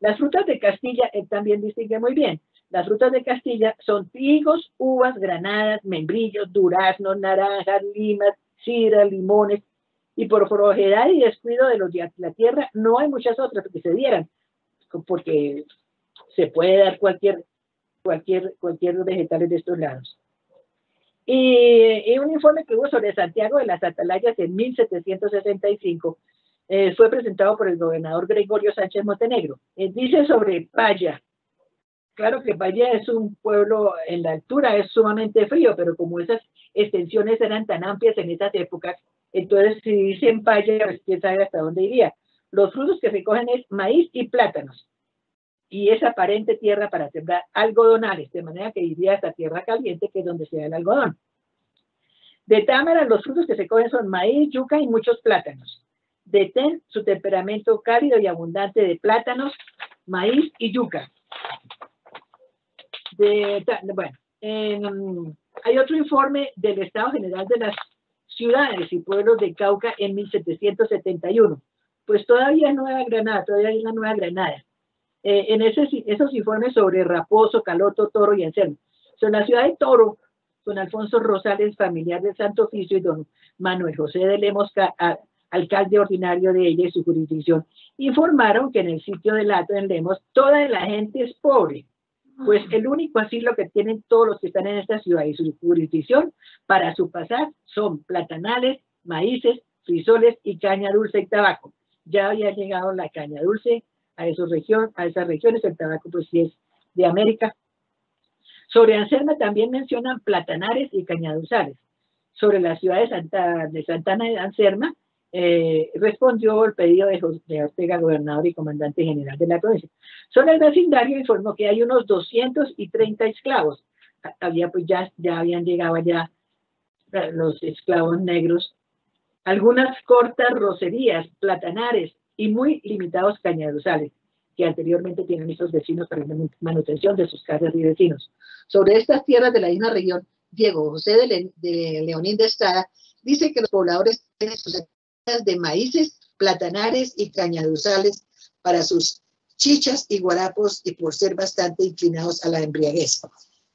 las frutas de Castilla él también distingue muy bien. Las frutas de Castilla son higos, uvas, granadas, membrillos, duraznos, naranjas, limas, sidra, limones. Y por flojedad y descuido de los de la tierra, no hay muchas otras que se dieran, porque se puede dar cualquier, cualquier, cualquier vegetales de estos lados. Y, y, un informe que hubo sobre Santiago de las Atalayas en 1765 eh, fue presentado por el gobernador Gregorio Sánchez Montenegro. Eh, dice sobre Paya. Claro que Paya es un pueblo en la altura, es sumamente frío, pero como esas extensiones eran tan amplias en esas épocas, entonces si dicen Paya, pues quién sabe hasta dónde iría. Los frutos que se cogen es maíz y plátanos. Y es aparente tierra para sembrar algodonales, de manera que iría hasta tierra caliente, que es donde se da el algodón. De Támara, los frutos que se cogen son maíz, yuca y muchos plátanos ten su temperamento cálido y abundante de plátanos, maíz y yuca. bueno, hay otro informe del Estado General de las Ciudades y Pueblos de Cauca en 1771. Pues todavía Nueva Granada, todavía hay una Nueva Granada. Eh, en ese, esos informes sobre Raposo, Caloto, Toro y Enfermo. Son la ciudad de Toro, don Alfonso Rosales, familiar del Santo Oficio, y don Manuel José de Lemos alcalde ordinario de ella y su jurisdicción, informaron que en el sitio de Lato en Lemos toda la gente es pobre, pues el único asilo que tienen todos los que están en esta ciudad y su jurisdicción para su pasar son platanales, maíces, frisoles y caña dulce y tabaco. Ya había llegado la caña dulce a, esa región, a esas regiones, el tabaco pues sí es de América. Sobre Anserma también mencionan platanares y cañaduzales. Sobre la ciudad de, Santa, de Santana de Anserma eh, respondió el pedido de, Ortega, gobernador y comandante general de la provincia. Sobre el vecindario informó que hay unos 230 esclavos. Había, pues ya, ya habían llegado ya eh, los esclavos negros. Algunas cortas rocerías, platanares y muy limitados cañaduzales que anteriormente tienen esos vecinos para la manutención de sus casas y vecinos. Sobre estas tierras de la misma región, Diego José de, de Leonín de Estrada dice que los pobladores tienen sus de maíces, platanares y cañaduzales para sus chichas y guarapos y por ser bastante inclinados a la embriaguez.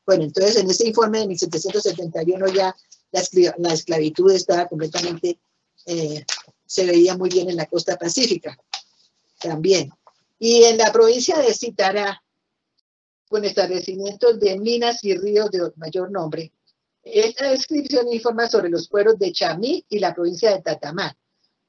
Bueno, entonces en ese informe de 1771 ya la, esclavitud estaba completamente, eh, se veía muy bien en la costa pacífica también. Y en la provincia de Citará, con establecimientos de minas y ríos de mayor nombre, esta descripción informa sobre los pueblos de Chamí y la provincia de Tatamá,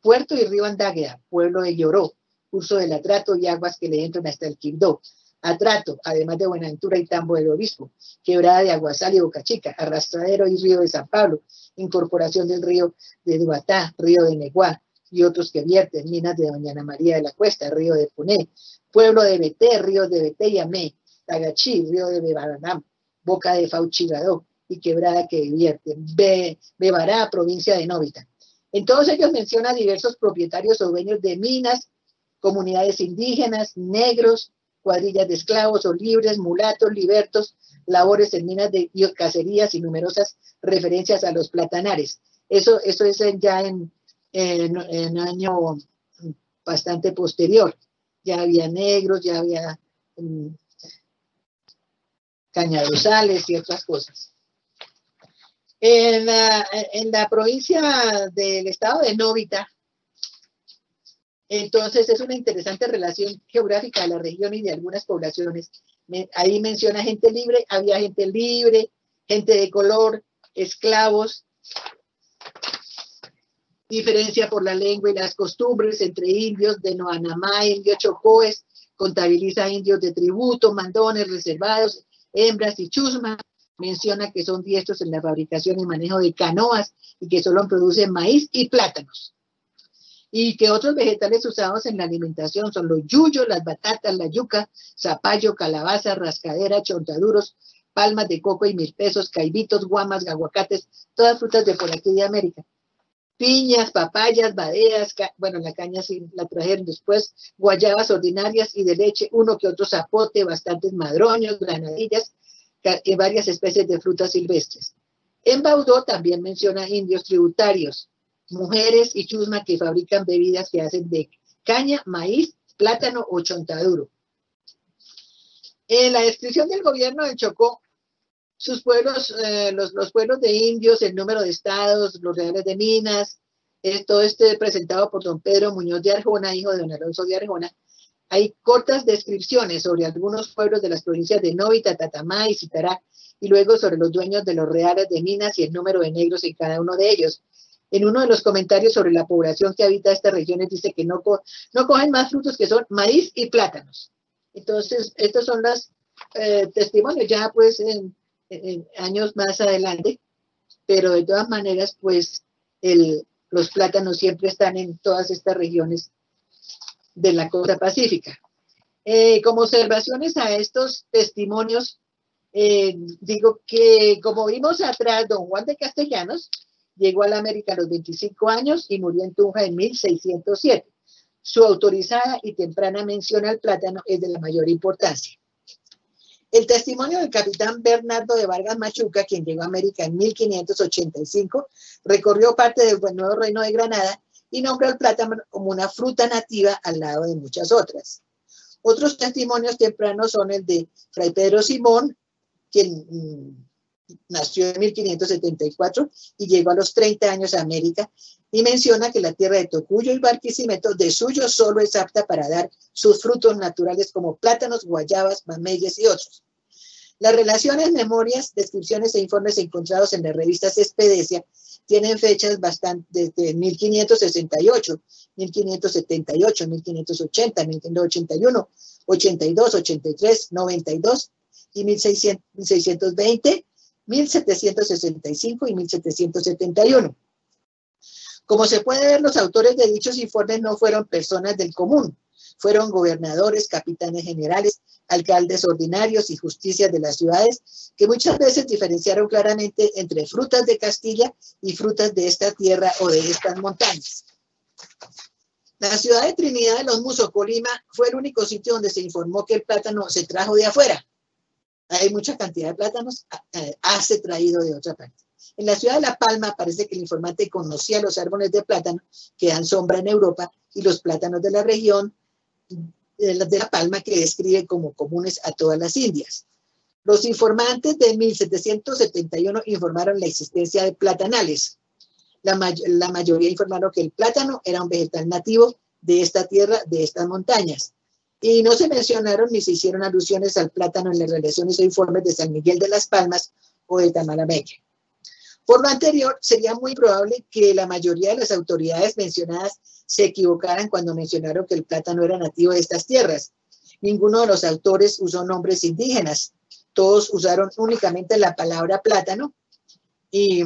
puerto y río Andágueda, pueblo de Lloró, curso del atrato y aguas que le entran hasta el Quibdó, Atrato, además de Buenaventura y Tambo del Obispo, Quebrada de Aguasal y Boca Chica, Arrastradero y Río de San Pablo, Incorporación del Río de Duatá, Río de Neguá y otros que vierten, Minas de Doña María de la Cuesta, Río de Puné, Pueblo de Beté, Río de Beté y Amé, Tagachí, Río de Bebaranam, Boca de Fauchigadó y Quebrada que vierte, Be Bebará, provincia de Novita. En todos ellos menciona diversos propietarios o dueños de minas, comunidades indígenas, negros, cuadrillas de esclavos o libres, mulatos, libertos, labores en minas de cacerías y numerosas referencias a los platanares. Eso, eso es ya en, en, año bastante posterior. Ya había negros, ya había um, cañadosales y otras cosas. En la, provincia del estado de Novita, entonces es una interesante relación geográfica de la región y de algunas poblaciones. Ahí menciona gente libre, había gente libre, gente de color, esclavos, diferencia por la lengua y las costumbres entre indios de Noanamá, indios chocoes, contabiliza indios de tributo, mandones, reservados, hembras y chusma, menciona que son diestros en la fabricación y manejo de canoas y que solo producen maíz y plátanos y que otros vegetales usados en la alimentación son los yuyos, las batatas, la yuca, zapallo, calabaza, rascadera, chontaduros, palmas de coco y mil pesos, caibitos, guamas, aguacates, todas frutas de por aquí de América. Piñas, papayas, badeas, bueno, la caña sí la trajeron después, guayabas ordinarias y de leche, uno que otro zapote, bastantes madroños, granadillas, varias especies de frutas silvestres. En Baudó también menciona indios tributarios, mujeres y chusma que fabrican bebidas que hacen de caña, maíz, plátano o chontaduro. En la descripción del gobierno de Chocó, sus pueblos, eh, los, pueblos de indios, el número de estados, los reales de minas, todo este presentado por don Pedro Muñoz de Arjona, hijo de don Alonso de Arjona, hay cortas descripciones sobre algunos pueblos de las provincias de Novita, Tatamá y Citará, y luego sobre los dueños de los reales de minas y el número de negros en cada uno de ellos en uno de los comentarios sobre la población que habita estas regiones dice que no, no cogen más frutos que son maíz y plátanos. Entonces, estos son los eh, testimonios ya pues en, años más adelante, pero de todas maneras pues los plátanos siempre están en todas estas regiones de la costa pacífica. Eh, como observaciones a estos testimonios, eh, digo que como vimos atrás, don Juan de Castellanos Llegó a la América a los 25 años y murió en Tunja en 1607. Su autorizada y temprana mención al plátano es de la mayor importancia. El testimonio del capitán Bernardo de Vargas Machuca, quien llegó a América en 1585, recorrió parte del nuevo reino de Granada y nombró el plátano como una fruta nativa al lado de muchas otras. Otros testimonios tempranos son el de Fray Pedro Simón, quien mm, nació en 1574 y llegó a los 30 años a América y menciona que la tierra de Tocuyo y Barquisimeto de suyo solo es apta para dar sus frutos naturales como plátanos, guayabas, mameyes y otros. Las relaciones, memorias, descripciones e informes encontrados en las revistas Espedecia tienen fechas bastante desde 1568, 1578, 1580, 1581, 82, 83, 92 y 1620 1765 y 1771. Como se puede ver, los autores de dichos informes no fueron personas del común, fueron gobernadores, capitanes generales, alcaldes ordinarios y justicias de las ciudades, que muchas veces diferenciaron claramente entre frutas de Castilla y frutas de esta tierra o de estas montañas. La ciudad de Trinidad de los Musos, Colima, fue el único sitio donde se informó que el plátano se trajo de afuera, hay mucha cantidad de plátanos hace traído de otra parte. En la ciudad de La Palma parece que el informante conocía los árboles de plátano que dan sombra en Europa y los plátanos de la región de La Palma que describe como comunes a todas las Indias. Los informantes de 1771 informaron la existencia de platanales. La, la mayoría informaron que el plátano era un vegetal nativo de esta tierra, de estas montañas. Y no se mencionaron ni se hicieron alusiones al plátano en las relaciones o informes de San Miguel de las Palmas o de Tamalameque. Por lo anterior, sería muy probable que la mayoría de las autoridades mencionadas se equivocaran cuando mencionaron que el plátano era nativo de estas tierras. Ninguno de los autores usó nombres indígenas. Todos usaron únicamente la palabra plátano y,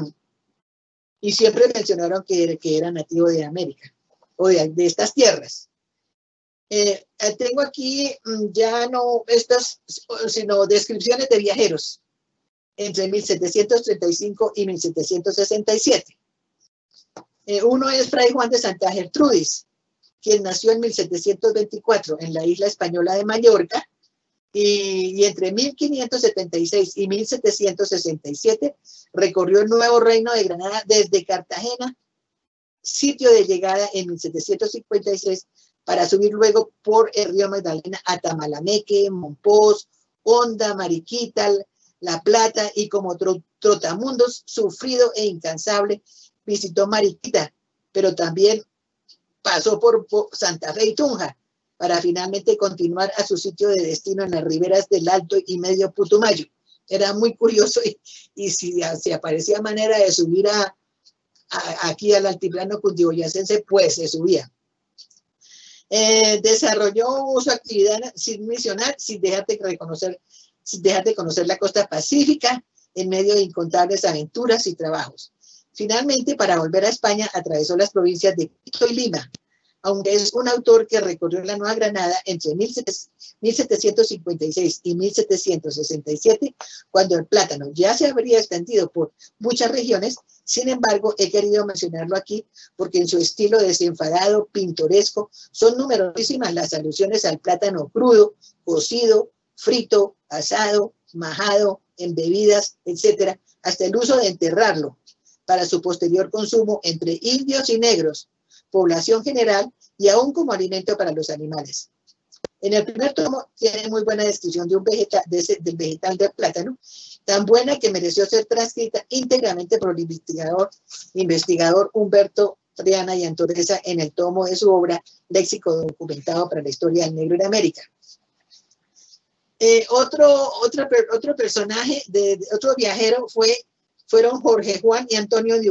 siempre mencionaron que, era nativo de América o de, de estas tierras. Eh, eh tengo aquí mm, ya no estas, sino descripciones de viajeros entre 1735 y 1767. Eh, uno es Fray Juan de Santa Gertrudis, quien nació en 1724 en la isla española de Mallorca y, y, entre 1576 y 1767 recorrió el nuevo reino de Granada desde Cartagena, sitio de llegada en 1756, para subir luego por el río Magdalena a Tamalameque, Monpós, Honda, Mariquita, la Plata y como trotamundos, sufrido e incansable, visitó Mariquita, pero también pasó por, Santa Fe y Tunja para finalmente continuar a su sitio de destino en las riberas del Alto y Medio Putumayo. Era muy curioso y, si, se aparecía manera de subir a, aquí al altiplano cundiboyacense, pues se subía. Eh, desarrolló su actividad sin misionar, sin dejar de reconocer deja de conocer la costa pacífica en medio de incontables aventuras y trabajos. Finalmente, para volver a España, atravesó las provincias de Quito y Lima, aunque es un autor que recorrió la Nueva Granada entre 1756 y 1767, cuando el plátano ya se habría extendido por muchas regiones. Sin embargo, he querido mencionarlo aquí porque en su estilo desenfadado, pintoresco, son numerosísimas las alusiones al plátano crudo, cocido, frito, asado, majado, en bebidas, etcétera, hasta el uso de enterrarlo para su posterior consumo entre indios y negros, población general y aún como alimento para los animales. En el primer tomo tiene muy buena descripción de un vegetal, del vegetal del plátano, tan buena que mereció ser transcrita íntegramente por el investigador, Humberto Triana y Antoreza en el tomo de su obra Léxico documentado para la historia del negro en América. Eh, otro, otro, otro personaje, de, otro viajero fue, fueron Jorge Juan y Antonio de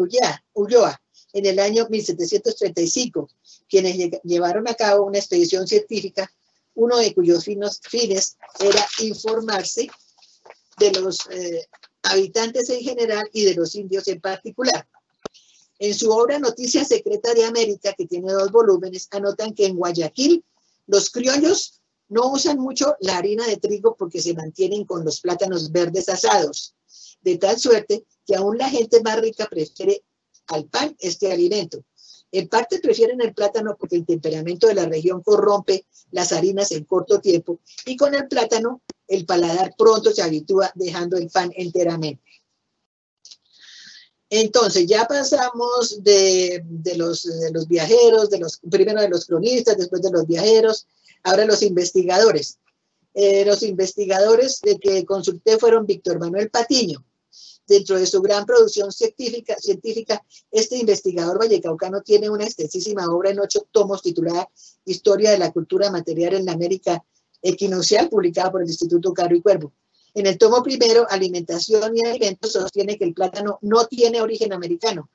Ulloa, en el año 1735, quienes llevaron a cabo una expedición científica, uno de cuyos fines era informarse de los eh, habitantes en general y de los indios en particular. En su obra Noticias Secretas de América, que tiene dos volúmenes, anotan que en Guayaquil los criollos no usan mucho la harina de trigo porque se mantienen con los plátanos verdes asados, de tal suerte que aún la gente más rica prefiere al pan este alimento. En parte prefieren el plátano porque el temperamento de la región corrompe las harinas en corto tiempo y con el plátano el paladar pronto se habitúa dejando el pan enteramente. Entonces ya pasamos de, los, viajeros, de los, primero de los cronistas, después de los viajeros, Ahora los investigadores. Eh, los investigadores de que consulté fueron Víctor Manuel Patiño. Dentro de su gran producción científica, científica, este investigador vallecaucano tiene una extensísima obra en ocho tomos titulada Historia de la cultura material en la América equinoccial, publicada por el Instituto Caro y Cuervo. En el tomo primero, Alimentación y Alimentos, sostiene que el plátano no tiene origen americano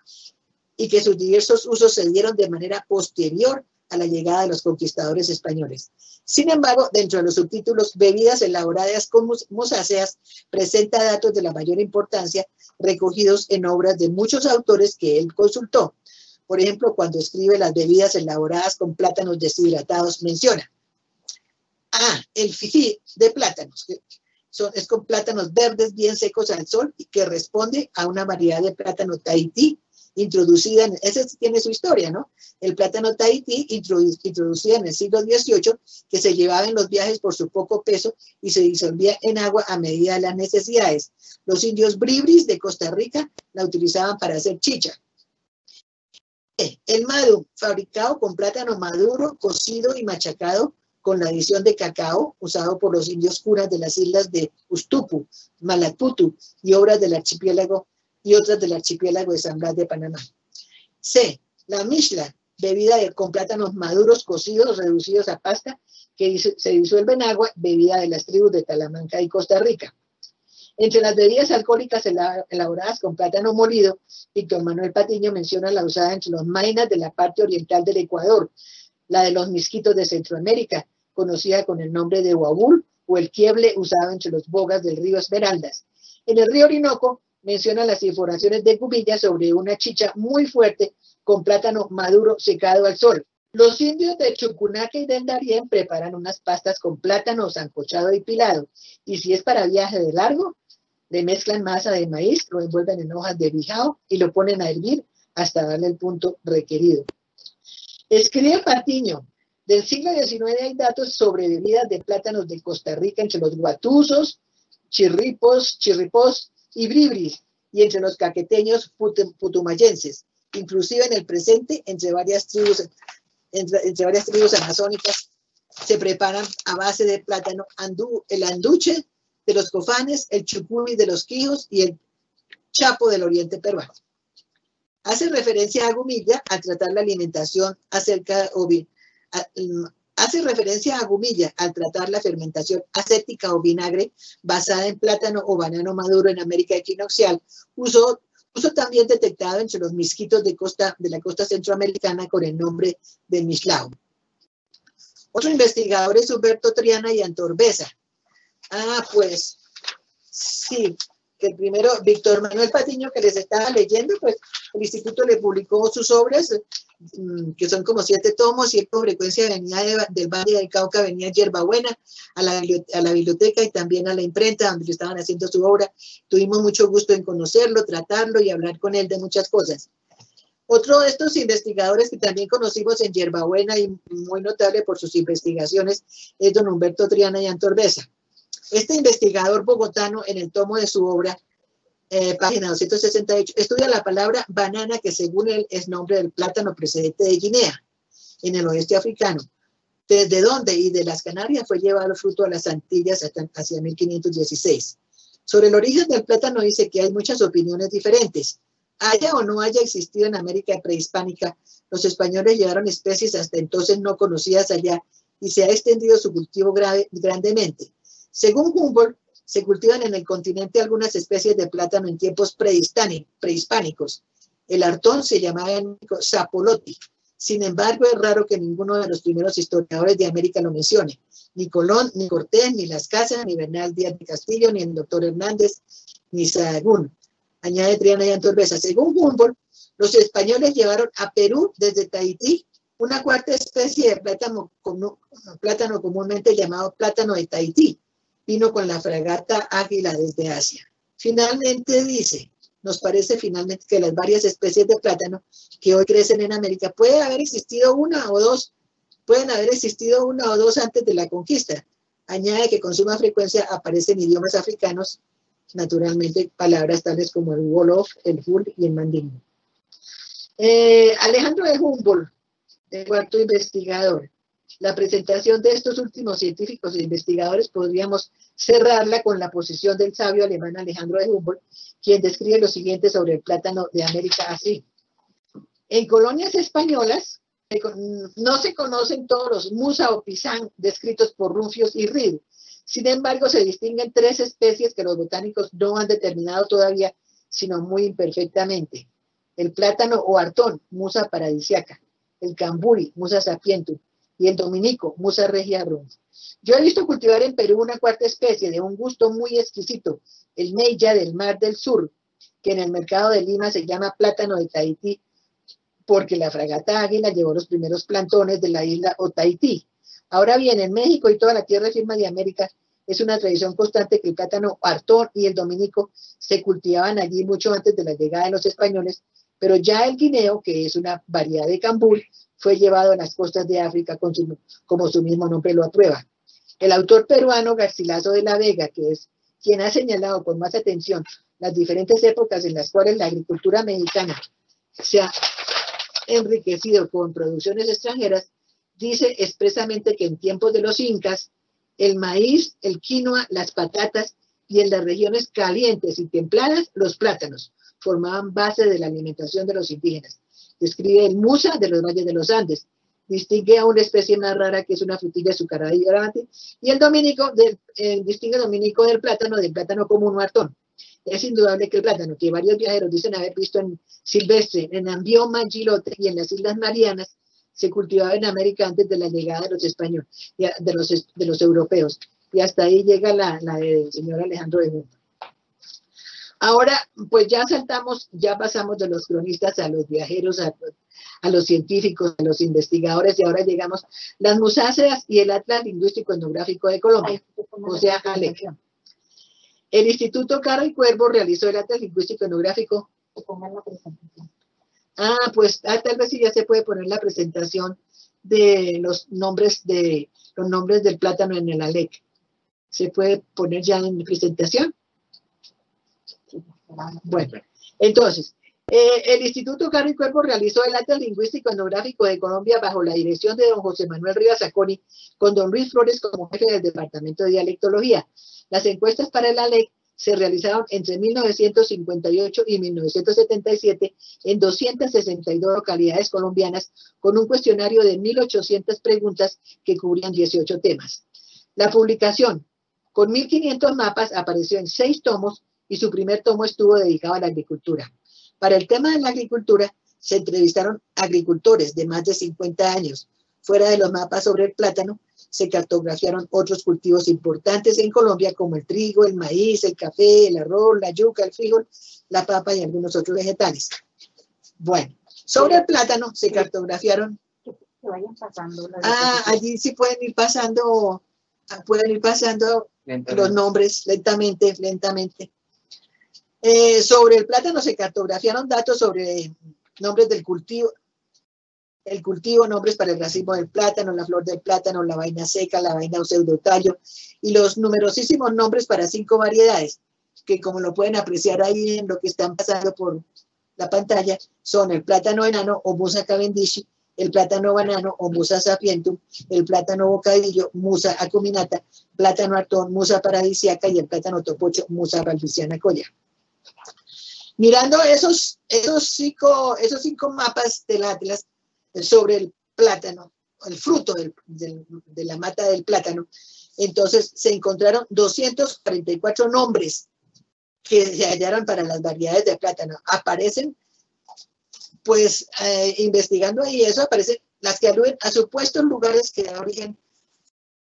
y que sus diversos usos se dieron de manera posterior a la llegada de los conquistadores españoles. Sin embargo, dentro de los subtítulos, bebidas elaboradas con musáceas, presenta datos de la mayor importancia recogidos en obras de muchos autores que él consultó. Por ejemplo, cuando escribe las bebidas elaboradas con plátanos deshidratados, menciona. Ah, el fifi de plátanos, que son, es con plátanos verdes bien secos al sol y que responde a una variedad de plátano Tahití introducida, en, ese tiene su historia, ¿no? El plátano Tahití, introducida en el siglo XVIII, que se llevaba en los viajes por su poco peso y se disolvía en agua a medida de las necesidades. Los indios bribris de Costa Rica la utilizaban para hacer chicha. El madu, fabricado con plátano maduro, cocido y machacado con la adición de cacao usado por los indios curas de las islas de Ustupu, Malaputu y obras del archipiélago y otras del archipiélago de San Blas de Panamá. C. La mishla, bebida de, con plátanos maduros cocidos reducidos a pasta que se disuelve en agua, bebida de las tribus de Talamanca y Costa Rica. Entre las bebidas alcohólicas elaboradas con plátano molido, Víctor Manuel Patiño menciona la usada entre los mainas de la parte oriental del Ecuador, la de los misquitos de Centroamérica, conocida con el nombre de huabul o el quieble usado entre los bogas del río Esmeraldas. En el río Orinoco menciona las informaciones de Cubilla sobre una chicha muy fuerte con plátano maduro secado al sol. Los indios de Chucunaca y del Darién preparan unas pastas con plátano sancochado y pilado. Y si es para viaje de largo, le mezclan masa de maíz, lo envuelven en hojas de bijao y lo ponen a hervir hasta darle el punto requerido. Escribe Patiño, del siglo XIX hay datos sobre bebidas de plátanos de Costa Rica entre los guatuzos, chirripos, chirripos y bribris, y entre los caqueteños putumayenses, inclusive en el presente entre varias tribus, entre, varias tribus amazónicas se preparan a base de plátano andú, el anduche de los cofanes, el chucuy de los quijos y el chapo del oriente peruano. Hace referencia a Gumilla al tratar la alimentación acerca hace referencia a Gumilla al tratar la fermentación acética o vinagre basada en plátano o banano maduro en América equinoccial, uso, uso también detectado entre los misquitos de, de la costa centroamericana con el nombre de mislao. Otro investigador es Humberto Triana y Antorbeza. Ah, pues sí, el primero, Víctor Manuel Patiño, que les estaba leyendo, pues el instituto le publicó sus obras, mm, que son como siete tomos, y con frecuencia venía del Valle del Cauca, venía Yerbabuena a la, a la biblioteca y también a la imprenta donde estaban haciendo su obra. Tuvimos mucho gusto en conocerlo, tratarlo y hablar con él de muchas cosas. Otro de estos investigadores que también conocimos en Yerbabuena y muy notable por sus investigaciones es don Humberto Triana y Antorbeza. Este investigador bogotano en el tomo de su obra, eh, página 268, estudia la palabra banana que según él es nombre del plátano precedente de Guinea, en el oeste africano. Desde dónde y de las Canarias fue llevado el fruto a las Antillas hasta, hacia 1516. Sobre el origen del plátano dice que hay muchas opiniones diferentes. Haya o no haya existido en América prehispánica, los españoles llevaron especies hasta entonces no conocidas allá y se ha extendido su cultivo grandemente. Según Humboldt, se cultivan en el continente algunas especies de plátano en tiempos prehispánicos. El artón se llamaba sapoloti. Sin embargo, es raro que ninguno de los primeros historiadores de América lo mencione. Ni Colón, ni Cortés, ni Las Casas, ni Bernal Díaz de Castillo, ni el doctor Hernández, ni Sahagún. Añade Triana y Antorbesa. Según Humboldt, los españoles llevaron a Perú desde Tahití una cuarta especie de plátano, plátano comúnmente llamado plátano de Tahití vino con la fragata Águila desde Asia. Finalmente dice, nos parece finalmente que las varias especies de plátano que hoy crecen en América, puede haber existido una o dos, pueden haber existido una o dos antes de la conquista. Añade que con suma frecuencia aparecen idiomas africanos, naturalmente palabras tales como el Wolof, el Hul y el Mandingo. Eh, Alejandro de Humboldt, el cuarto investigador, la presentación de estos últimos científicos e investigadores podríamos cerrarla con la posición del sabio alemán Alejandro de Humboldt, quien describe lo siguiente sobre el plátano de América así. En colonias españolas no se conocen todos los musa o pisán descritos por Rufios y Reed. Sin embargo, se distinguen tres especies que los botánicos no han determinado todavía, sino muy imperfectamente. El plátano o artón, musa paradisiaca. El camburi, musa sapientum y el dominico, Musa regia Yo he visto cultivar en Perú una cuarta especie de un gusto muy exquisito, el Neya del Mar del Sur, que en el mercado de Lima se llama plátano de Tahití, porque la fragata Águila llevó los primeros plantones de la isla o Tahití. Ahora bien, en México y toda la tierra firma de América es una tradición constante que el plátano artón y el dominico se cultivaban allí mucho antes de la llegada de los españoles, pero ya el guineo, que es una variedad de cambur, fue llevado a las costas de África como su mismo nombre lo aprueba. El autor peruano Garcilaso de la Vega, que es quien ha señalado con más atención las diferentes épocas en las cuales la agricultura mexicana se ha enriquecido con producciones extranjeras, dice expresamente que en tiempos de los incas, el maíz, el quinoa, las patatas y en las regiones calientes y templadas, los plátanos formaban base de la alimentación de los indígenas. Describe el musa de los valles de los Andes. Distingue a una especie más rara que es una frutilla azucarada y grande. Y el dominico, del, eh, distingue dominico del plátano del plátano común o artón. Es indudable que el plátano, que varios viajeros dicen haber visto en silvestre, en Ambioma, Gilote y en las Islas Marianas, se cultivaba en América antes de la llegada de los españoles, de los, de europeos. Y hasta ahí llega la, la del señor Alejandro de Mundo. Ahora, pues ya saltamos, ya pasamos de los cronistas a los viajeros, a, los científicos, a los investigadores, y ahora llegamos las musáceas y el Atlas Lingüístico Etnográfico de Colombia, o sea, ALEC. El Instituto Cara y Cuervo realizó el Atlas Lingüístico Etnográfico. Ah, pues ah, tal vez sí ya se puede poner la presentación de los nombres de los nombres del plátano en el ALEC. ¿Se puede poner ya en presentación? Bueno, entonces, eh, el Instituto Carro y Cuerpo realizó el Atlas Lingüístico Etnográfico de Colombia bajo la dirección de don José Manuel Rivas Saconi, con don Luis Flores como jefe del Departamento de Dialectología. Las encuestas para la ley se realizaron entre 1958 y 1977 en 262 localidades colombianas con un cuestionario de 1.800 preguntas que cubrían 18 temas. La publicación, con 1.500 mapas, apareció en seis tomos y su primer tomo estuvo dedicado a la agricultura. Para el tema de la agricultura se entrevistaron agricultores de más de 50 años. Fuera de los mapas sobre el plátano, se cartografiaron otros cultivos importantes en Colombia como el trigo, el maíz, el café, el arroz, la yuca, el frijol, la papa y algunos otros vegetales. Bueno, sobre el plátano se cartografiaron. Ah, allí sí pueden ir pasando, pueden ir pasando los nombres lentamente, lentamente. Eh, sobre el plátano se cartografiaron datos sobre nombres del cultivo, el cultivo, nombres para el racimo del plátano, la flor del plátano, la vaina seca, la vaina pseudotallo y los numerosísimos nombres para cinco variedades, que como lo pueden apreciar ahí en lo que están pasando por la pantalla, son el plátano enano o musa cavendishi, el plátano banano o musa sapientum, el plátano bocadillo, musa acuminata, plátano artón, musa paradisiaca y el plátano topocho, musa balbiciana colla. Mirando esos, esos, cinco, esos cinco mapas del Atlas sobre el plátano, el fruto de la mata del plátano, entonces se encontraron 244 nombres que se hallaron para las variedades de plátano. Aparecen, pues, eh, investigando ahí eso, aparecen las que aluden a supuestos lugares que da origen,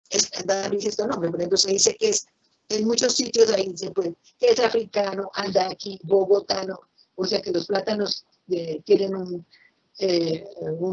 es, dan origen a este nombre. Por ejemplo, se dice que es en muchos sitios ahí se puede, que es africano, anda aquí, bogotano, o sea que los plátanos eh, tienen un, eh,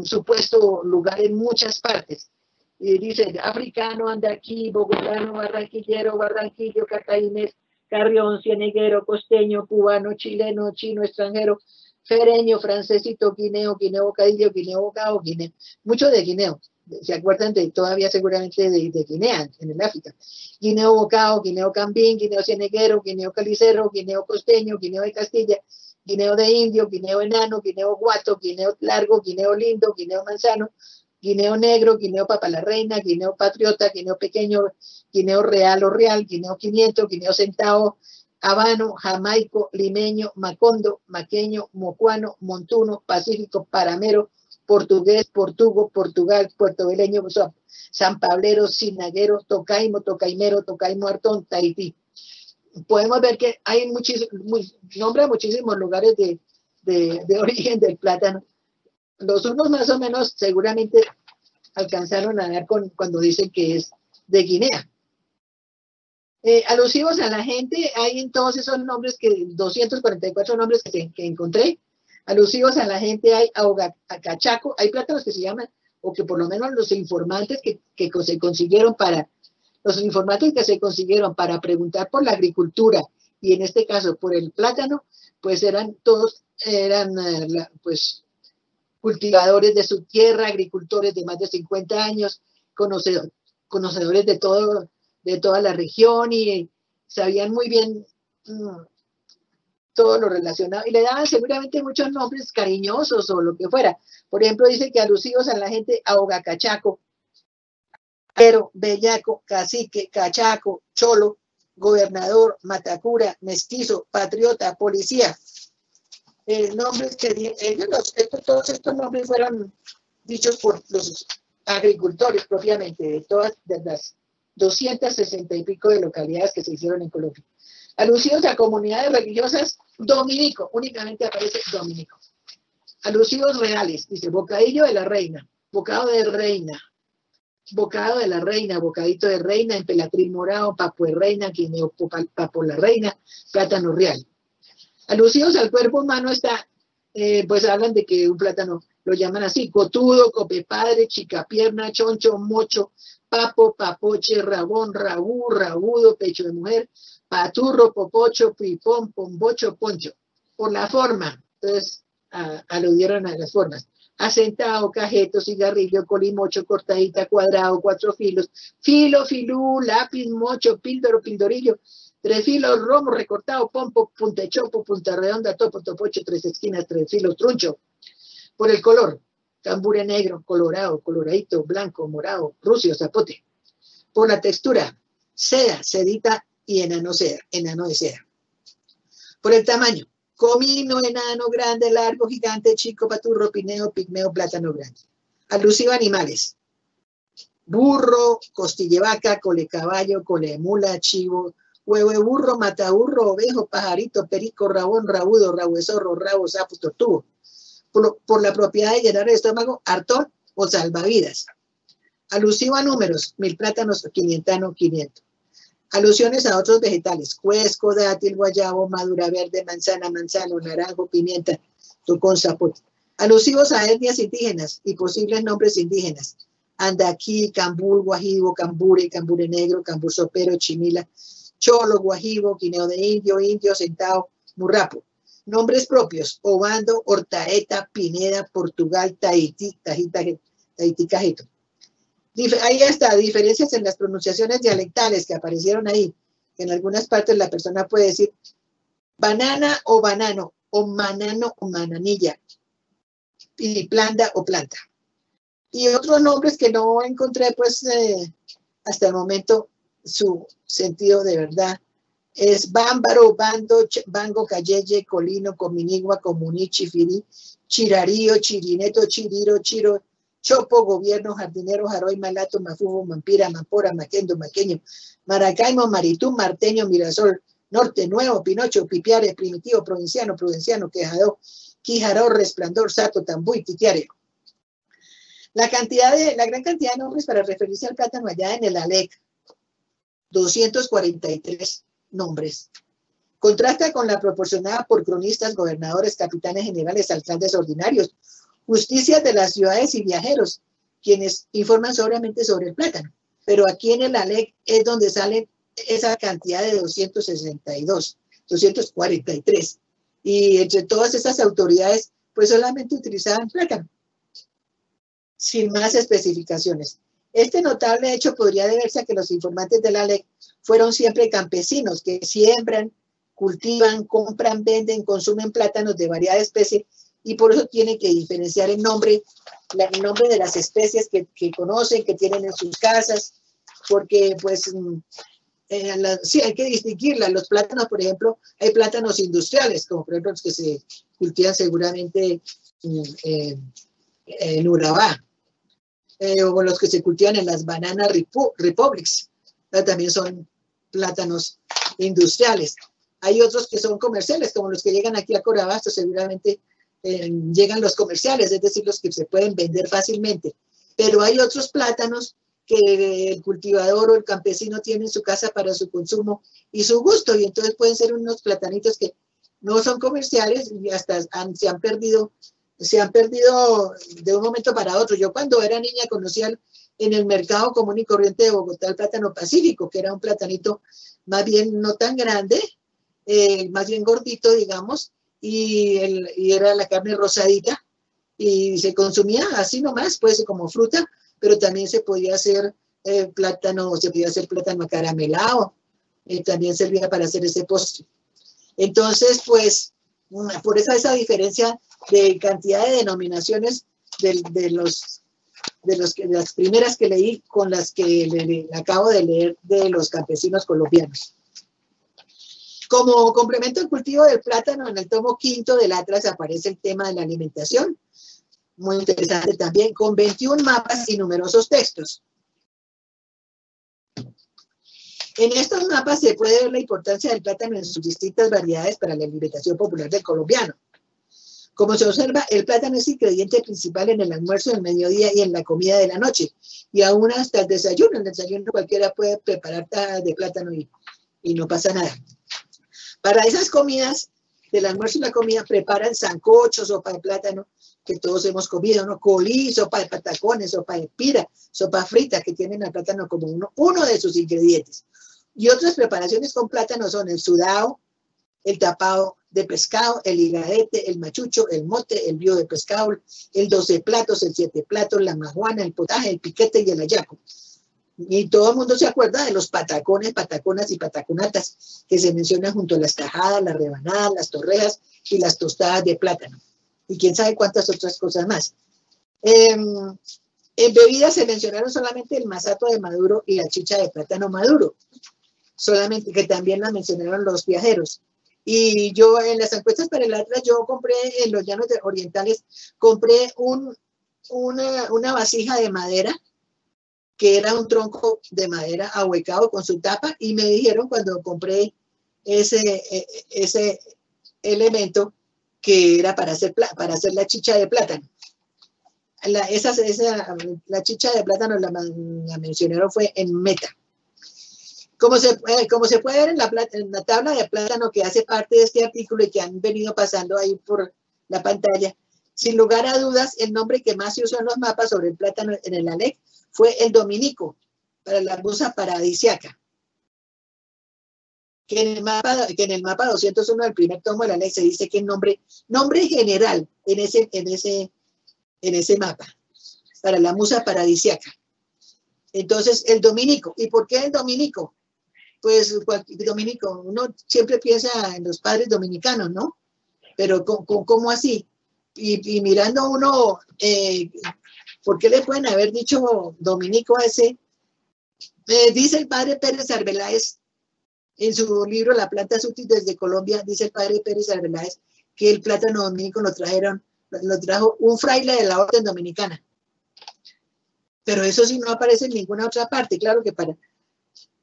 supuesto lugar en muchas partes. Y dice, africano, anda aquí, bogotano, barranquillero, barranquillo, cataínez, carrión, cieneguero, costeño, cubano, chileno, chino, extranjero, fereño, francesito, guineo, guineo, cadillo, guineo, cao, guineo, mucho de guineo se acuerdan de todavía seguramente de, Guinea, en el África. Guineo Bocao, Guineo Cambín, Guineo Cieneguero, Guineo Calicero, Guineo Costeño, Guineo de Castilla, Guineo de Indio, Guineo Enano, Guineo Guato, Guineo Largo, Guineo Lindo, Guineo Manzano, Guineo Negro, Guineo Papa la Reina, Guineo Patriota, Guineo Pequeño, Guineo Real o Real, Guineo 500, Guineo Centavo, Habano, Jamaico, Limeño, Macondo, Maqueño, Mocuano, Montuno, Pacífico, Paramero, portugués, portugo, Portugal, puertoveleño, San Pablero, Sinaguero, Tocaimo, Tocaimero, Tocaimo Artón, Tahití. Podemos ver que hay muchísimos, nombra muchísimos lugares de, origen del plátano. Los unos más o menos seguramente alcanzaron a dar con, cuando dicen que es de Guinea. Eh, alusivos a la gente, hay entonces esos nombres que, 244 nombres que encontré, alusivos a la gente hay a, cachaco, hay plátanos que se llaman, o que por lo menos los informantes que, se consiguieron para, los informantes que se consiguieron para preguntar por la agricultura, y en este caso por el plátano, pues eran todos, eran eh, pues cultivadores de su tierra, agricultores de más de 50 años, conocedores de todo, de toda la región y sabían muy bien mm, todo lo relacionado, y le daban seguramente muchos nombres cariñosos o lo que fuera. Por ejemplo, dice que alusivos a la gente ahoga cachaco, pero bellaco, cacique, cachaco, cholo, gobernador, matacura, mestizo, patriota, policía. Nombres que ellos, todos estos nombres fueron dichos por los agricultores propiamente de todas las 260 y pico de localidades que se hicieron en Colombia. Alusivos a comunidades religiosas, dominico, únicamente aparece dominico. Alusivos reales, dice bocadillo de la reina, bocado de reina, bocado de la reina, bocadito de reina, empelatriz morado, papo de reina, quineo, papo la reina, plátano real. Alusivos al cuerpo humano está, eh, pues hablan de que un plátano lo llaman así, cotudo, copepadre, chica pierna, choncho, mocho, papo, papoche, rabón, rabú, rabudo, pecho de mujer, paturro, popocho, pipón, pombocho, poncho. Por la forma, entonces aludieron a las formas. Asentado, cajeto, cigarrillo, colimocho, cortadita, cuadrado, cuatro filos, filo, filú, lápiz, mocho, píldoro, pildorillo, tres filos, romo, recortado, pompo, punta chopo, punta redonda, topo, topocho, tres esquinas, tres filos, truncho. Por el color, cambure negro, colorado, coloradito, blanco, morado, rucio, zapote. Por la textura, seda, sedita y enano, seda, enano de seda. Por el tamaño, comino, enano, grande, largo, gigante, chico, paturro, pineo, pigmeo, plátano grande. Alusivo a animales. Burro, costille vaca, cole caballo, cole mula, chivo, huevo de burro, mataburro, ovejo, pajarito, perico, rabón, rabudo, zorro, rabo, sapo, tortugo. Por, por, la propiedad de llenar el estómago, hartón o salvavidas. Alusivo a números, mil plátanos, quinientano, quinientos. Alusiones a otros vegetales, cuesco, dátil, guayabo, madura verde, manzana, manzano, naranjo, pimienta, tucón, zapote. Alusivos a etnias indígenas y posibles nombres indígenas. Andaquí, Cambur, Guajibo, Cambure, Cambure Negro, Cambur Sopero, Chimila, Cholo, Guajibo, Quineo de Indio, Indio, Sentao, Murrapo. Nombres propios, Obando, Hortaeta, Pineda, Portugal, Tahití, Tahití, Tahití, Cajeto. Hay hasta diferencias en las pronunciaciones dialectales que aparecieron ahí. En algunas partes la persona puede decir banana o banano, o manano o mananilla, y planta o planta. Y otros nombres que no encontré, pues, eh, hasta el momento, su sentido de verdad es bámbaro, bando, bango, cayeye, colino, cominigua, comuní, chifiri, chirarío, chirineto, chiriro, chiro, Chopo, Gobierno, Jardinero, Jaroy, Malato, Mafubo, Mampira, Mapora, Maquendo, Maqueño, Maracaimo, Maritú, Marteño, Mirasol, Norte, Nuevo, Pinocho, Pipiare, Primitivo, Provinciano, Prudenciano, Quejadó, Quijaró, Resplandor, Sato, Tambuy, Titiare. La cantidad de, la gran cantidad de nombres para referirse al plátano allá en el ALEC, 243 nombres. Contrasta con la proporcionada por cronistas, gobernadores, capitanes generales, alcaldes ordinarios, Justicia de las ciudades y viajeros, quienes informan sobramente sobre el plátano. Pero aquí en el ALEC es donde sale esa cantidad de 262, 243. Y entre todas esas autoridades, pues solamente utilizaban plátano, sin más especificaciones. Este notable hecho podría deberse a que los informantes de la ley fueron siempre campesinos que siembran, cultivan, compran, venden, consumen plátanos de variada especie y por eso tiene que diferenciar el nombre, el nombre de las especies que, que conocen, que tienen en sus casas, porque pues mm, eh, sí hay que distinguirla. Los plátanos, por ejemplo, hay plátanos industriales, como por ejemplo los que se cultivan seguramente en Urabá, eh, o los que se cultivan en las Banana Republics, también son plátanos industriales. Hay otros que son comerciales, como los que llegan aquí a Corabasto, seguramente eh, llegan los comerciales, es decir, los que se pueden vender fácilmente. Pero hay otros plátanos que el cultivador o el campesino tiene en su casa para su consumo y su gusto, y entonces pueden ser unos platanitos que no son comerciales y hasta se han perdido, se han perdido de un momento para otro. Yo cuando era niña conocía en el mercado común y corriente de Bogotá el plátano pacífico, que era un platanito más bien no tan grande, eh, más bien gordito, digamos, y, era la carne rosadita y se consumía así nomás, pues como fruta, pero también se podía hacer eh, plátano, se podía hacer plátano acaramelado, y también servía para hacer ese postre. Entonces, pues, por esa, esa diferencia de cantidad de denominaciones de, los de, los las primeras que leí con las que acabo de leer de los campesinos colombianos. Como complemento al cultivo del plátano, en el tomo quinto del Atlas aparece el tema de la alimentación, muy interesante también, con 21 mapas y numerosos textos. En estos mapas se puede ver la importancia del plátano en sus distintas variedades para la alimentación popular del colombiano. Como se observa, el plátano es ingrediente principal en el almuerzo del mediodía y en la comida de la noche, y aún hasta el desayuno. En el desayuno cualquiera puede preparar de plátano y, y no pasa nada. Para esas comidas, del almuerzo y la comida, preparan sancocho, sopa de plátano, que todos hemos comido, ¿no? Colí, sopa de patacones, sopa de pira, sopa frita, que tienen el plátano como uno, uno de sus ingredientes. Y otras preparaciones con plátano son el sudado, el tapado de pescado, el higadete, el machucho, el mote, el bio de pescado, el doce platos, el siete platos, la majuana, el potaje, el piquete y el ayaco. Y todo el mundo se acuerda de los patacones, pataconas y pataconatas que se mencionan junto a las tajadas, las rebanadas, las torrejas y las tostadas de plátano. Y quién sabe cuántas otras cosas más. Em, en bebidas se mencionaron solamente el masato de maduro y la chicha de plátano maduro, solamente que también la mencionaron los viajeros. Y yo en las encuestas para el Atlas, yo compré en los llanos orientales, compré un, una, una vasija de madera, que era un tronco de madera ahuecado con su tapa, y me dijeron cuando compré ese, e, ese elemento que era para hacer, para hacer la chicha de plátano. La, esa, esa, la chicha de plátano la, la mencionaron fue en Meta. Como se, como se puede ver en la, en la tabla de plátano que hace parte de este artículo y que han venido pasando ahí por la pantalla, sin lugar a dudas, el nombre que más se usó en los mapas sobre el plátano en el ALEC fue el dominico, para la musa paradisiaca. Que en, el mapa, que en el mapa 201 del primer tomo de la ley se dice que el nombre, nombre general en ese, en, ese, en ese mapa, para la musa paradisiaca. Entonces, el dominico. ¿Y por qué el dominico? pues dominico, uno siempre piensa en los padres dominicanos, ¿no? Pero ¿cómo, así? Y, mirando uno, eh, ¿por qué le pueden haber dicho dominico ese? Eh, dice el padre Pérez Arbeláez en su libro La planta sutil desde Colombia, dice el padre Pérez Arbeláez que el plátano dominico lo trajeron, lo trajo un fraile de la orden dominicana. Pero eso sí no aparece en ninguna otra parte. Claro que para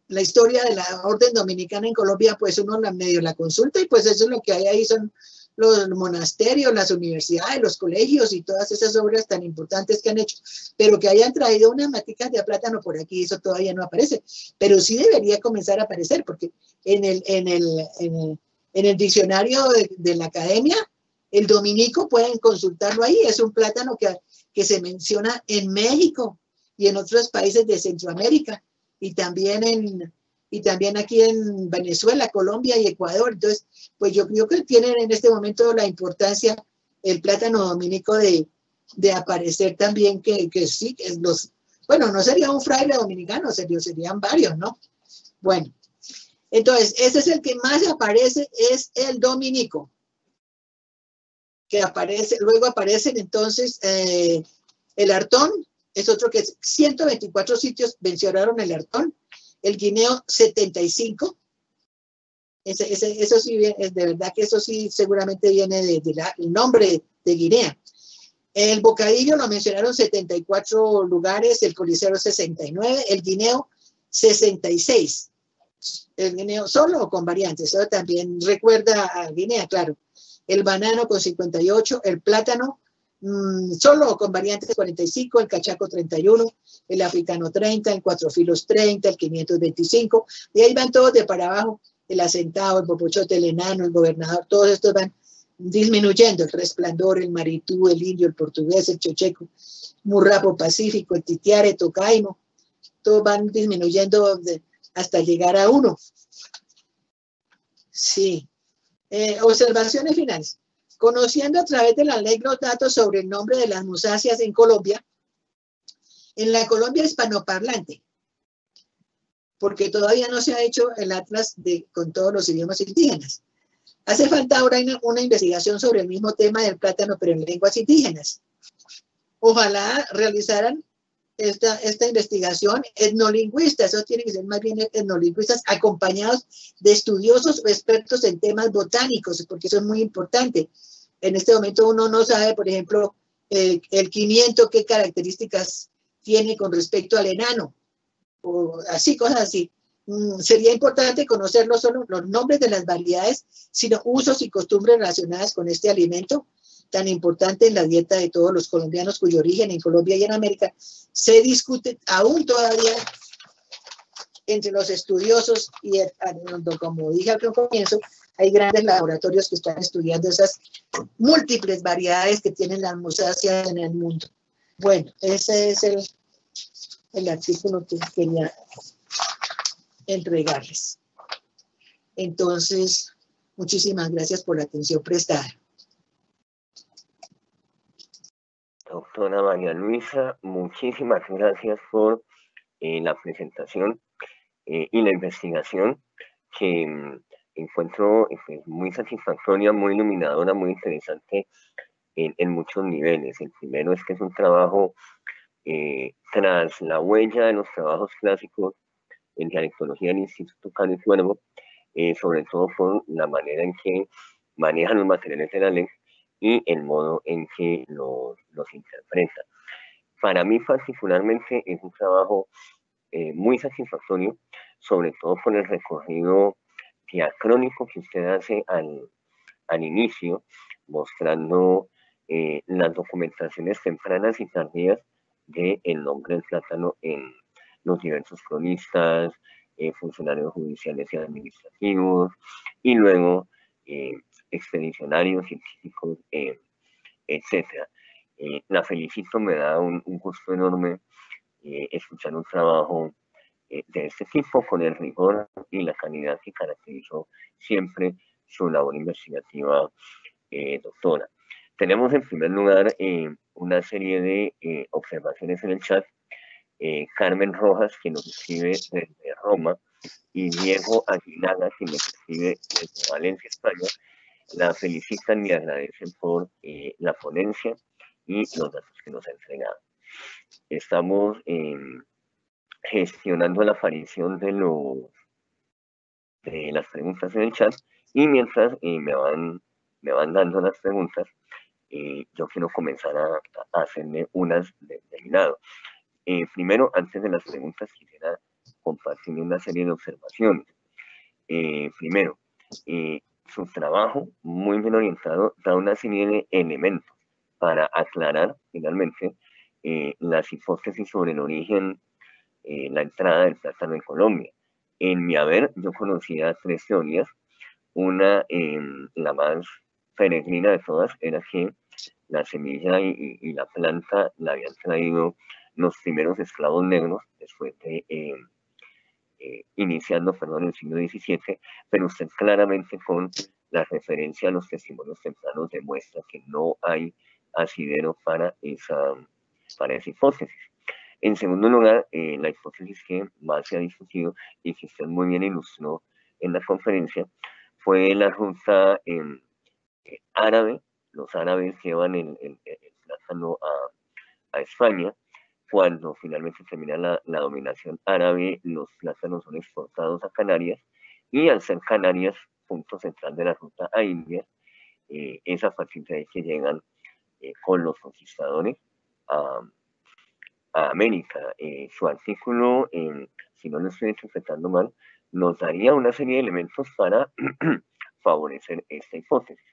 la historia de la orden dominicana en Colombia, pues uno la medio la consulta y pues eso es lo que hay ahí son los monasterios, las universidades, los colegios y todas esas obras tan importantes que han hecho, pero que hayan traído unas maticas de plátano por aquí, eso todavía no aparece, pero sí debería comenzar a aparecer, porque en el, en el, en el, diccionario de, la academia, el dominico pueden consultarlo ahí, es un plátano que, que se menciona en México y en otros países de Centroamérica, y también en y también aquí en Venezuela, Colombia y Ecuador. Entonces, pues yo creo que tienen en este momento la importancia el plátano dominico de, de aparecer también, que, que sí, que los, bueno, no sería un fraile dominicano, sería, serían varios, ¿no? Bueno, entonces, ese es el que más aparece, es el dominico, que aparece, luego aparecen entonces eh, el artón, es otro que 124 sitios mencionaron el Artón, el Guineo 75. Ese, ese, eso sí, es de verdad que eso sí seguramente viene del de, nombre de Guinea. El Bocadillo lo mencionaron 74 lugares, el Coliseo 69, el Guineo 66. El Guineo solo o con variantes, eso también recuerda a Guinea, claro. El banano con 58, el plátano Mm, solo con variantes 45, el cachaco 31, el africano 30, el cuatro filos 30, el 525, y ahí van todos de para abajo, el asentado, el popochote, el enano, el gobernador, todos estos van disminuyendo, el resplandor, el maritú, el indio, el portugués, el chocheco, murrapo pacífico, el titiare, tocaimo, todos van disminuyendo hasta llegar a uno. Sí. Eh, observaciones finales. Conociendo a través de la ley los datos sobre el nombre de las musáceas en Colombia, en la Colombia hispanoparlante, porque todavía no se ha hecho el atlas de, con todos los idiomas indígenas. Hace falta ahora una, investigación sobre el mismo tema del plátano, pero en lenguas indígenas. Ojalá realizaran esta, esta investigación etnolingüistas, eso tiene que ser más bien etnolingüistas acompañados de estudiosos o expertos en temas botánicos, porque eso es muy importante. En este momento uno no sabe, por ejemplo, eh, el 500 qué características tiene con respecto al enano, o así, cosas así. Mm, sería importante conocer no solo los nombres de las variedades, sino usos y costumbres relacionadas con este alimento tan importante en la dieta de todos los colombianos, cuyo origen en Colombia y en América se discute aún todavía entre los estudiosos y como dije al comienzo, hay grandes laboratorios que están estudiando esas múltiples variedades que tienen las musáceas en el mundo. Bueno, ese es el, artículo que quería entregarles. Entonces, muchísimas gracias por la atención prestada. Doctora María Luisa, muchísimas gracias por eh, la presentación eh, y la investigación que mm, encuentro pues, muy satisfactoria, muy iluminadora, muy interesante en, en, muchos niveles. El primero es que es un trabajo eh, tras la huella de los trabajos clásicos en dialectología del Instituto Carlos Cuervo, eh, sobre todo por la manera en que manejan los materiales de la ley y el modo en que los, los interpreta. Para mí particularmente es un trabajo eh, muy satisfactorio, sobre todo por el recorrido diacrónico que usted hace al, al inicio, mostrando eh, las documentaciones tempranas y tardías del el nombre del plátano en los diversos cronistas, eh, funcionarios judiciales y administrativos, y luego eh, expedicionarios, científicos, etc. la felicito, me da un, gusto enorme escuchar un trabajo de este tipo con el rigor y la calidad que caracterizó siempre su labor investigativa, doctora. Tenemos en primer lugar una serie de observaciones en el chat eh, Carmen Rojas, que nos escribe desde Roma, y Diego Aguinaga, que nos escribe desde Valencia, España, la felicitan y agradecen por eh, la ponencia y los datos que nos ha entregado. Estamos em, gestionando la aparición de, los, de las preguntas en el chat y mientras eh, me, van, me van dando las preguntas, yo quiero comenzar a, hacerme unas de, de mi lado. Eh, primero, antes de las preguntas, quisiera compartir una serie de observaciones. Eh, primero, eh, su trabajo, muy bien orientado, da una serie de elementos para aclarar finalmente las hipótesis sobre el origen, la entrada del plátano en Colombia. En mi haber, yo conocía tres teorías. Una, la más peregrina de todas, era que la semilla y la planta la habían traído los primeros esclavos negros, después de, eh, eh, iniciando, perdón, el siglo XVII, pero usted claramente con la referencia a los testimonios tempranos demuestra que no hay asidero para esa, para esa hipótesis. En segundo lugar, eh, la hipótesis que más se ha discutido y que usted muy bien ilustró en la conferencia fue la ruta árabe. Los árabes llevan el, el, plátano a, a España cuando finalmente termina la, dominación árabe, los plátanos son exportados a Canarias y al ser Canarias punto central de la ruta a India, eh, es que llegan eh, con los conquistadores a, a América. Eh, su artículo, si no lo estoy interpretando mal, nos daría una serie de elementos para favorecer esta hipótesis.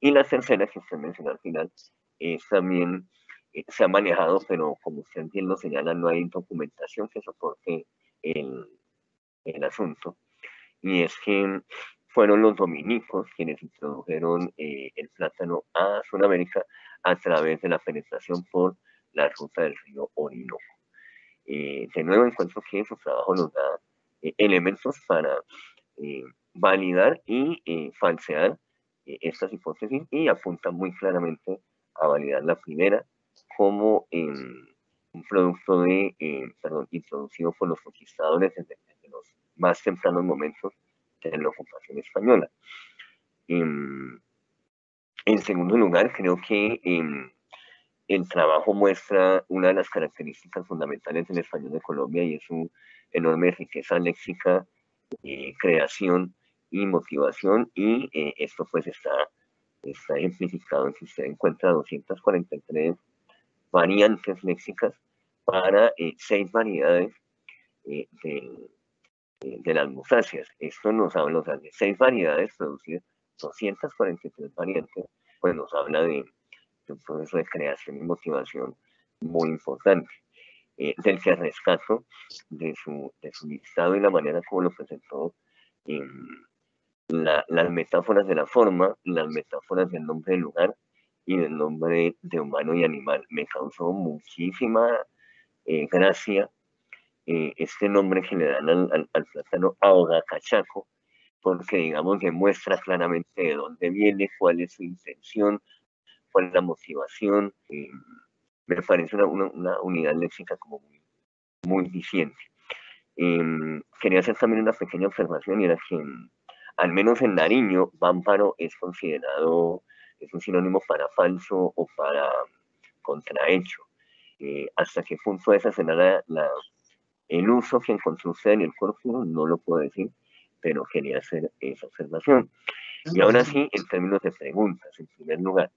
Y la tercera que usted mencionó al final es también eh, se ha manejado, pero como usted bien lo señala, no hay documentación que soporte el, el asunto. Y es que fueron los dominicos quienes introdujeron eh, el plátano a Sudamérica a través de la penetración por la ruta del río Orinoco. Eh, de nuevo encuentro que su trabajo nos da elementos para validar y falsear estas hipótesis y apunta muy claramente a validar la primera como un producto de, eh, perdón, introducido por los conquistadores desde, los más tempranos momentos de la ocupación española. Em, en segundo lugar, creo que em, el trabajo muestra una de las características fundamentales del español de Colombia y es su enorme riqueza léxica, eh, creación y motivación y eh, esto pues está, está ejemplificado en que usted encuentra 243 variantes léxicas para eh, seis variedades de, de, las musáceas. Esto nos habla, de seis variedades producidas, 243 variantes, pues nos habla de un proceso de creación y motivación muy importante, eh, del que rescato de su, de su listado y la manera como lo presentó las metáforas de la forma, las metáforas del nombre del lugar y del nombre de humano y animal. Me causó muchísima eh, gracia eh, este nombre que le dan al, al, plátano ahogacachaco, porque digamos demuestra claramente de dónde viene, cuál es su intención, cuál es la motivación. Eh, me parece una, una, unidad léxica como muy, muy eficiente. Em, quería hacer también una pequeña observación y era que al menos en Nariño, Vámparo es considerado, es un sinónimo para falso o para contrahecho. Eh, hasta qué punto esa será la, el uso que encontró usted en el corpus, no lo puedo decir, pero quería hacer esa observación. Y ahora sí, en términos de preguntas, en primer lugar,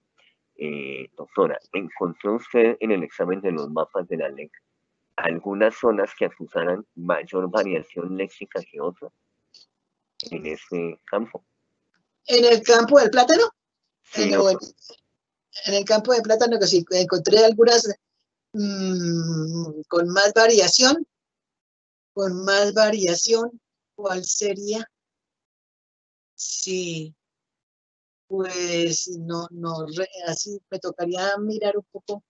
eh, doctora, ¿encontró usted en el examen de los mapas de la LEC algunas zonas que acusaran mayor variación léxica que otras en ese campo? ¿En el campo del plátano? en, el, campo del plátano, que sí, encontré algunas mm, con más variación, con más variación, ¿cuál sería? Sí, pues no, no, así me tocaría mirar un poco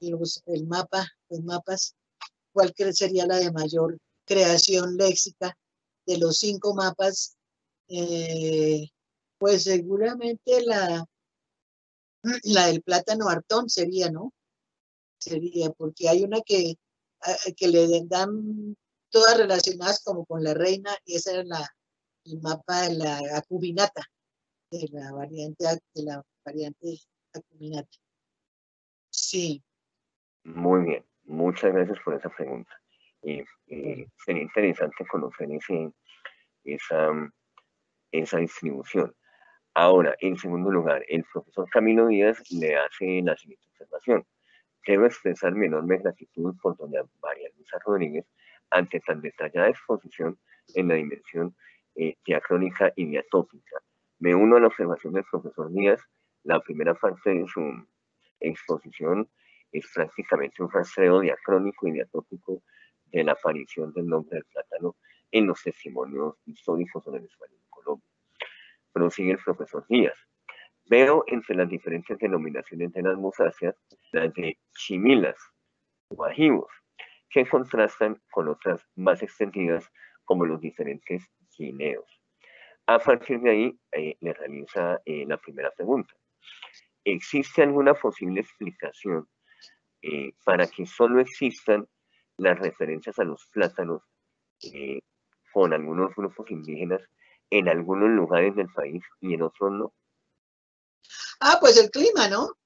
el mapa, los mapas, cuál sería la de mayor creación léxica de los cinco mapas, eh, pues seguramente la, la del plátano hartón sería, ¿no? Sería, porque hay una que, que le dan todas relacionadas como con la reina, y esa era la, el mapa de la acubinata de la variante, de la variante acuminata. Sí. Muy bien, muchas gracias por esa pregunta. Eh, sería interesante conocer ese, esa, esa distribución. Ahora, en segundo lugar, el profesor Camilo Díaz le hace la siguiente observación. Debo expresar mi enorme gratitud por doña María Luisa Rodríguez ante tan detallada exposición en la dimensión eh, diacrónica y diatópica me uno a la observación del profesor Díaz. La primera parte de su exposición es prácticamente un rastreo diacrónico y diatópico de la aparición del nombre del plátano en los testimonios históricos sobre el español de Colombia. Prosigue el profesor Díaz. Veo entre las diferentes denominaciones de las musáceas las de chimilas o ajivos, que contrastan con otras más extendidas como los diferentes guineos. A partir de ahí, eh, le realiza eh, la primera pregunta. ¿Existe alguna posible explicación eh, para que solo existan las referencias a los plátanos con algunos grupos indígenas en algunos lugares del país y en otros no? Ah, pues el clima, ¿no?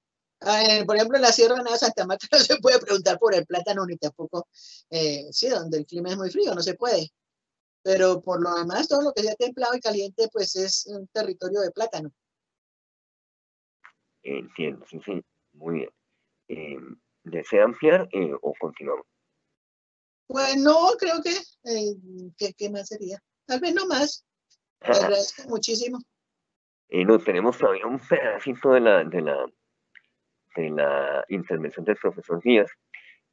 Por ejemplo, en la Sierra de Santa Marta no se puede preguntar por el plátano ni tampoco, sí, donde el clima es muy frío, no se puede pero por lo demás todo lo que sea templado y caliente pues es un territorio de plátano. Entiendo, sí, sí, muy bien. Eh, ¿Desea ampliar eh, o continuamos? Pues no, creo que, eh, ¿qué, más sería? Tal vez no más. Te agradezco muchísimo. no, tenemos todavía un pedacito de la, de la, de la intervención del profesor Díaz.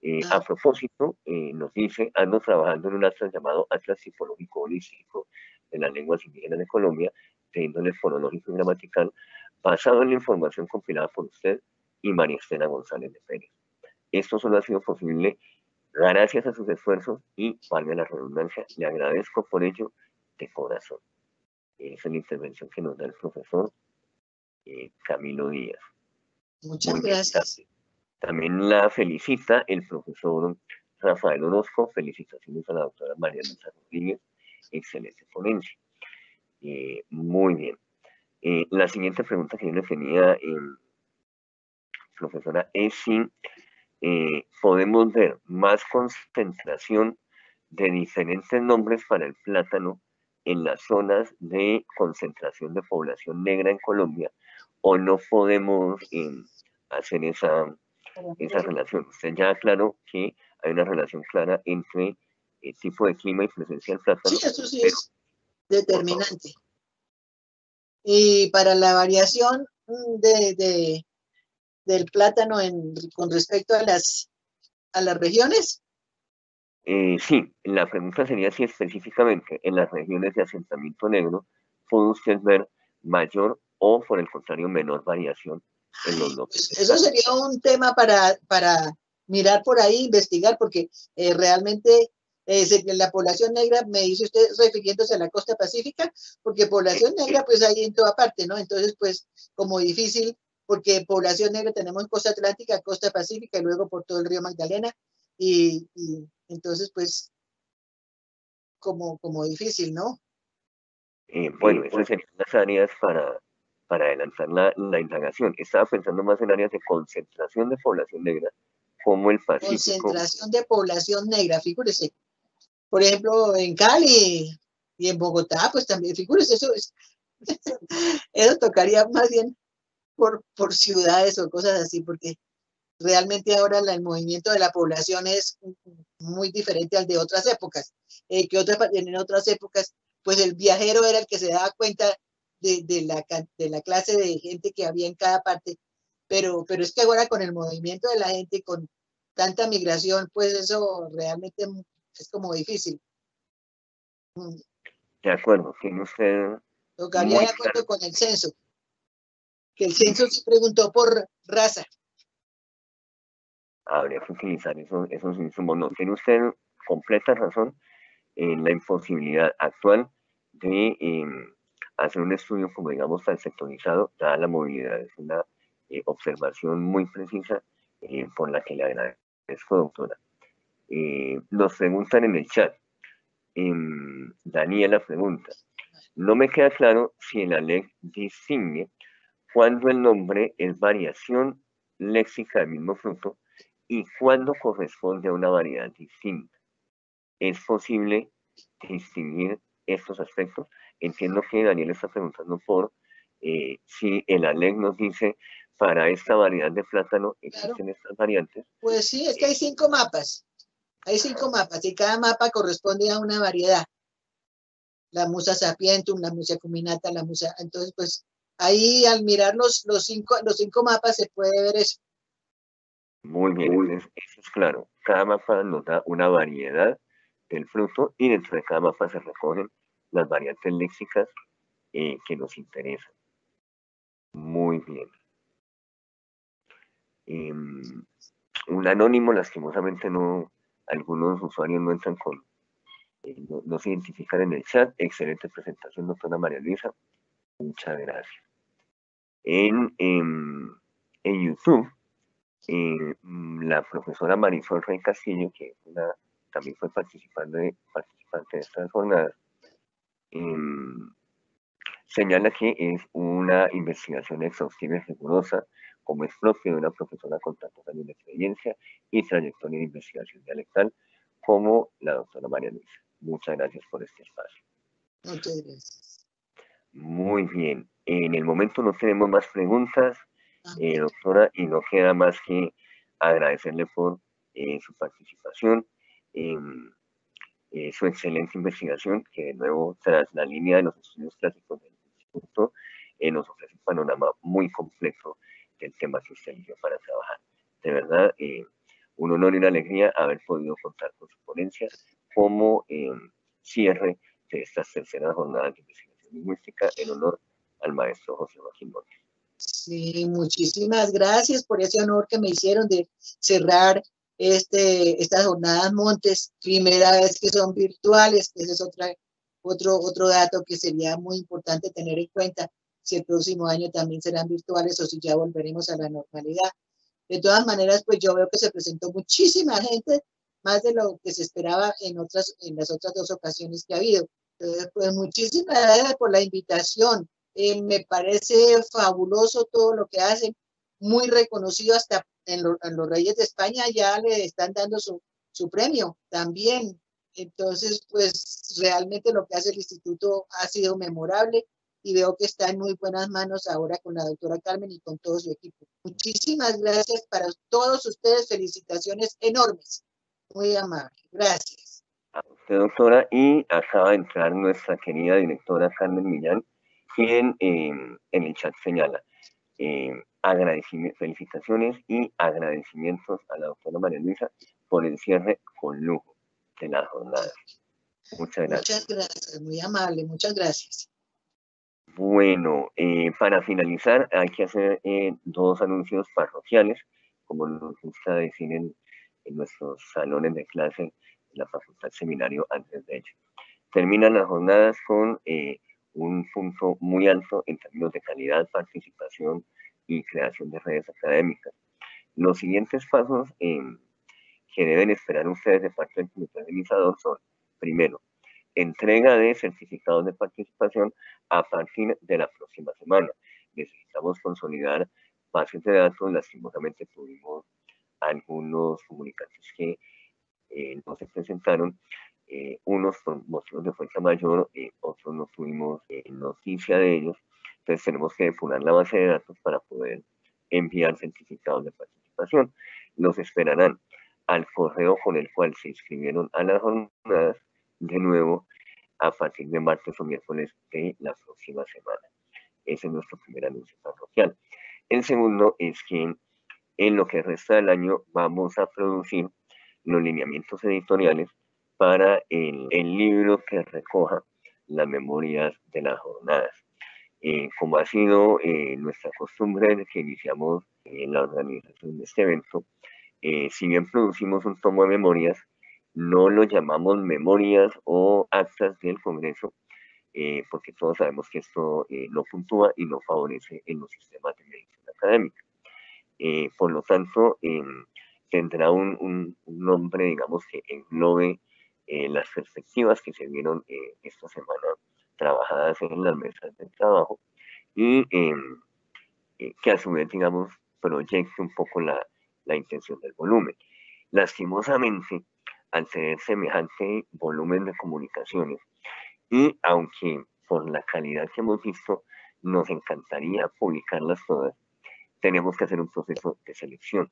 Eh, a propósito, eh, nos dice, ando trabajando en un atlas llamado Atlas Tipológico Holístico de las Lenguas Indígenas de Colombia, de índole fonológico y gramatical, basado en la información compilada por usted y María Estela González de Pérez. Esto solo ha sido posible gracias a sus esfuerzos y, valga la redundancia, le agradezco por ello de corazón. Esa es la intervención que nos da el profesor eh, Camilo Díaz. Muchas gracias. También la felicita el profesor Rafael Orozco. Felicitaciones a la doctora María Luisa Rodríguez. Excelente ponencia. Eh, muy bien. Eh, la siguiente pregunta que yo le tenía, profesora, es si eh, podemos ver más concentración de diferentes nombres para el plátano en las zonas de concentración de población negra en Colombia o no podemos em, hacer esa, esa relación. Usted ya aclaró que hay una relación clara entre el tipo de clima y presencia del plátano. Sí, eso sí es determinante. Y para la variación de, de del plátano en, con respecto a las, a las regiones? Eh, sí, la pregunta sería si específicamente en las regiones de asentamiento negro puede usted ver mayor o por el contrario menor variación en los lotes. Eso sería un tema para, para mirar por ahí, investigar, porque eh, realmente eh, la población negra, me dice usted refiriéndose a la costa pacífica, porque población negra pues hay en toda parte, ¿no? Entonces pues como difícil porque población negra tenemos costa atlántica, costa pacífica y luego por todo el río Magdalena. Y, entonces, pues, como, como difícil, ¿no? Eh, bueno, esas serían las áreas para, para adelantar la, la, indagación. Estaba pensando más en áreas de concentración de población negra, como el Pacífico. Concentración de población negra, figúrese. Por ejemplo, en Cali y en Bogotá, pues también, figúrese, eso es, eso tocaría más bien por, por ciudades o cosas así, porque realmente ahora el movimiento de la población es muy diferente al de otras épocas, eh, que otras, en otras épocas, pues el viajero era el que se daba cuenta de, de, la, de la clase de gente que había en cada parte, pero, pero es que ahora con el movimiento de la gente, con tanta migración, pues eso realmente es como difícil. Mm. De acuerdo, tiene usted... Tocaría de acuerdo con el censo que el censo se preguntó por raza. Habría que utilizar esos, esos insumos. No, tiene usted completa razón en la imposibilidad actual de em, hacer un estudio, como digamos, tan sectorizado, dada la movilidad. Es una eh, observación muy precisa eh, por la que le agradezco, doctora. Eh, nos preguntan en el chat. Em, Daniela pregunta, no me queda claro si la ley distingue cuando el nombre es variación léxica del mismo fruto y cuando corresponde a una variedad distinta. ¿Es posible distinguir estos aspectos? Entiendo que Daniel está preguntando por eh, si el ALEC nos dice para esta variedad de plátano existen estas variantes. Pues sí, es que hay cinco mapas. Hay cinco mapas y cada mapa corresponde a una variedad. La musa sapientum, la musa cuminata, la musa. Entonces, pues Ahí al mirar los, los, cinco, los cinco mapas se puede ver eso. Muy bien, eso es, claro. Cada mapa nos da una variedad del fruto y dentro de cada mapa se recogen las variantes léxicas eh, que nos interesan. Muy bien. Em, un anónimo, lastimosamente no, algunos usuarios no entran con, eh, no, se identifican en el chat. Excelente presentación, doctora María Luisa. Muchas gracias en, en, YouTube, eh, la profesora Marisol Rey Castillo, que también fue participante, participante de estas jornadas, em, señala que es una investigación exhaustiva y rigurosa, como es propio de una profesora con tantos años de experiencia y trayectoria de investigación dialectal, como la doctora María Luisa. Muchas gracias por este espacio. Muchas gracias. Muy bien. En el momento no tenemos más preguntas, eh, doctora, y no queda más que agradecerle por eh, su participación, en eh, su excelente investigación, que de nuevo, tras la línea de los estudios clásicos del Instituto, nos ofrece un panorama muy complejo del tema que usted eligió para trabajar. De verdad, un honor y una alegría haber podido contar con su ponencia como cierre de estas terceras jornadas de investigación lingüística en honor al maestro José Joaquín Montes. Sí, muchísimas gracias por ese honor que me hicieron de cerrar este, estas jornadas Montes, primera vez que son virtuales, ese es otra, otro, otro dato que sería muy importante tener en cuenta, si el próximo año también serán virtuales o si ya volveremos a la normalidad. De todas maneras, pues yo veo que se presentó muchísima gente, más de lo que se esperaba en, otras, en las otras dos ocasiones que ha habido. Entonces, pues muchísimas gracias por la invitación Eh, me parece fabuloso todo lo que hacen, muy reconocido hasta en, los Reyes de España, ya le están dando su, su premio también. Entonces, pues realmente lo que hace el instituto ha sido memorable y veo que está en muy buenas manos ahora con la doctora Carmen y con todo su equipo. Muchísimas gracias para todos ustedes, felicitaciones enormes, muy amable. Gracias. A usted, doctora, y acaba de entrar nuestra querida directora Carmen Millán, quien em, en el chat señala eh, agradecimientos, felicitaciones y agradecimientos a la doctora María Luisa por el cierre con lujo de la jornada. Muchas gracias. Muchas gracias, muy amable, muchas gracias. Bueno, eh, para finalizar hay que hacer eh, dos anuncios parroquiales, como nos gusta decir en, nuestros salones de clase en la Facultad Seminario antes de ello. Terminan las jornadas con eh, un punto muy alto en términos de calidad, participación y creación de redes académicas. Los siguientes pasos que deben esperar ustedes de parte del comité organizador son, primero, entrega de certificados de participación a partir de la próxima semana. Necesitamos consolidar bases de datos. Lastimosamente tuvimos algunos comunicantes que eh, no se presentaron, eh, unos motivos de fuerza mayor, eh, otros no tuvimos noticia de ellos. Entonces tenemos que depurar la base de datos para poder enviar certificados de participación. Los esperarán al correo con el cual se inscribieron a las jornadas de nuevo a partir de martes o miércoles de la próxima semana. Ese es nuestro primer anuncio parroquial. El segundo es que en lo que resta del año vamos a producir los lineamientos editoriales para el, libro que recoja las memorias de las jornadas. Eh, como ha sido eh, nuestra costumbre desde que iniciamos en la organización de este evento, eh, si bien producimos un tomo de memorias, no lo llamamos memorias o actas del Congreso, eh, porque todos sabemos que esto eh, no puntúa y no favorece en los sistemas de medicina académica. Eh, por lo tanto, tendrá un, nombre, digamos, que englobe las perspectivas que se vieron esta semana trabajadas en las mesas de trabajo y em, que a su vez, digamos, proyecte un poco la, la intención del volumen. Lastimosamente, al tener semejante volumen de comunicaciones. Y aunque por la calidad que hemos visto nos encantaría publicarlas todas, tenemos que hacer un proceso de selección.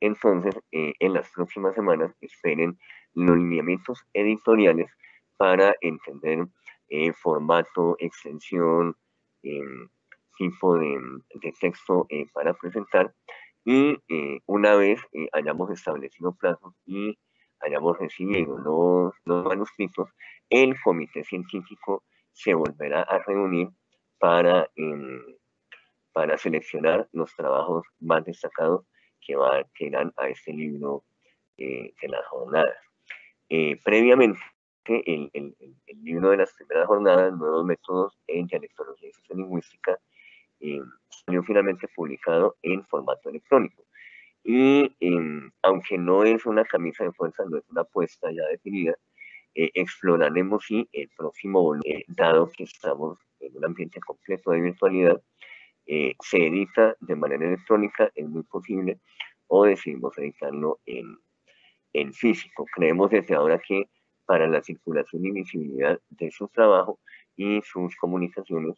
Entonces, eh, en las próximas semanas esperen los lineamientos editoriales para entender eh, formato, extensión, em, tipo de, de texto eh, para presentar. Y una vez hayamos establecido plazos y hayamos recibido los, los manuscritos, el comité científico se volverá a reunir para, em, para seleccionar los trabajos más destacados que, va, que irán a este libro eh, de las jornadas. Eh, previamente, el, el, el, libro de las primeras jornadas, Nuevos Métodos en Dialectología y Sociolingüística, eh, salió finalmente publicado en formato electrónico. Y em, aunque no es una camisa de fuerza, no es una apuesta ya definida, eh, exploraremos si el próximo volumen, dado que estamos en un ambiente completo de virtualidad, eh, se edita de manera electrónica, es muy posible, o decidimos editarlo en, en físico. Creemos desde ahora que para la circulación y visibilidad de su trabajo y sus comunicaciones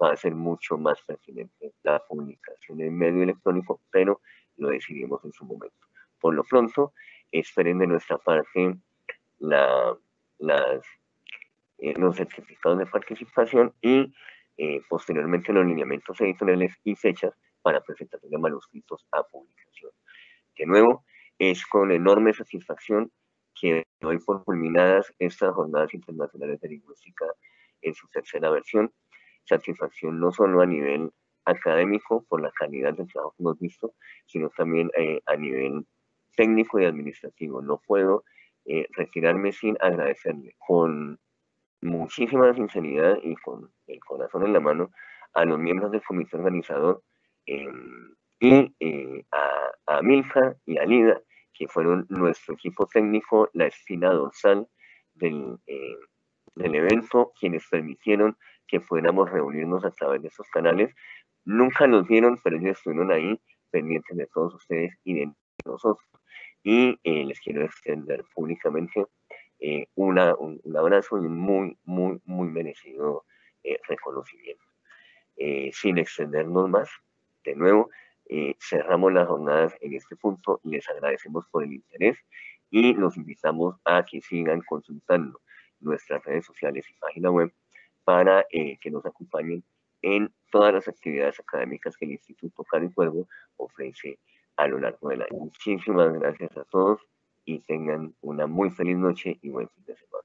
va a ser mucho más pertinente la comunicación en medio electrónico, pero lo decidimos en su momento. Por lo pronto, esperen de nuestra parte la, las, eh, los certificados de participación y eh, posteriormente los lineamientos editoriales y fechas para presentación de manuscritos a publicación. De nuevo, es con enorme satisfacción que doy por culminadas estas jornadas internacionales de lingüística en su tercera versión. Satisfacción no solo a nivel académico por la calidad del trabajo que hemos visto, sino también eh, a nivel técnico y administrativo. No puedo eh, retirarme sin agradecerle con muchísima sinceridad y con el corazón en la mano a los miembros del comité organizador em, y eh, a, a, Milka y a Lida, que fueron nuestro equipo técnico, la espina dorsal del, del evento, quienes permitieron que fuéramos reunirnos a través de estos canales. Nunca nos vieron, pero ellos estuvieron ahí pendientes de todos ustedes y de nosotros. Y eh, les quiero extender públicamente eh, una, un, abrazo y un muy, muy, muy merecido eh, reconocimiento. sin extendernos más, de nuevo, cerramos las jornadas en este punto y les agradecemos por el interés y los invitamos a que sigan consultando nuestras redes sociales y página web para que nos acompañen en todas las actividades académicas que el Instituto y Cuervo ofrece a lo largo del año. Muchísimas gracias a todos y tengan una muy feliz noche y buen fin de semana.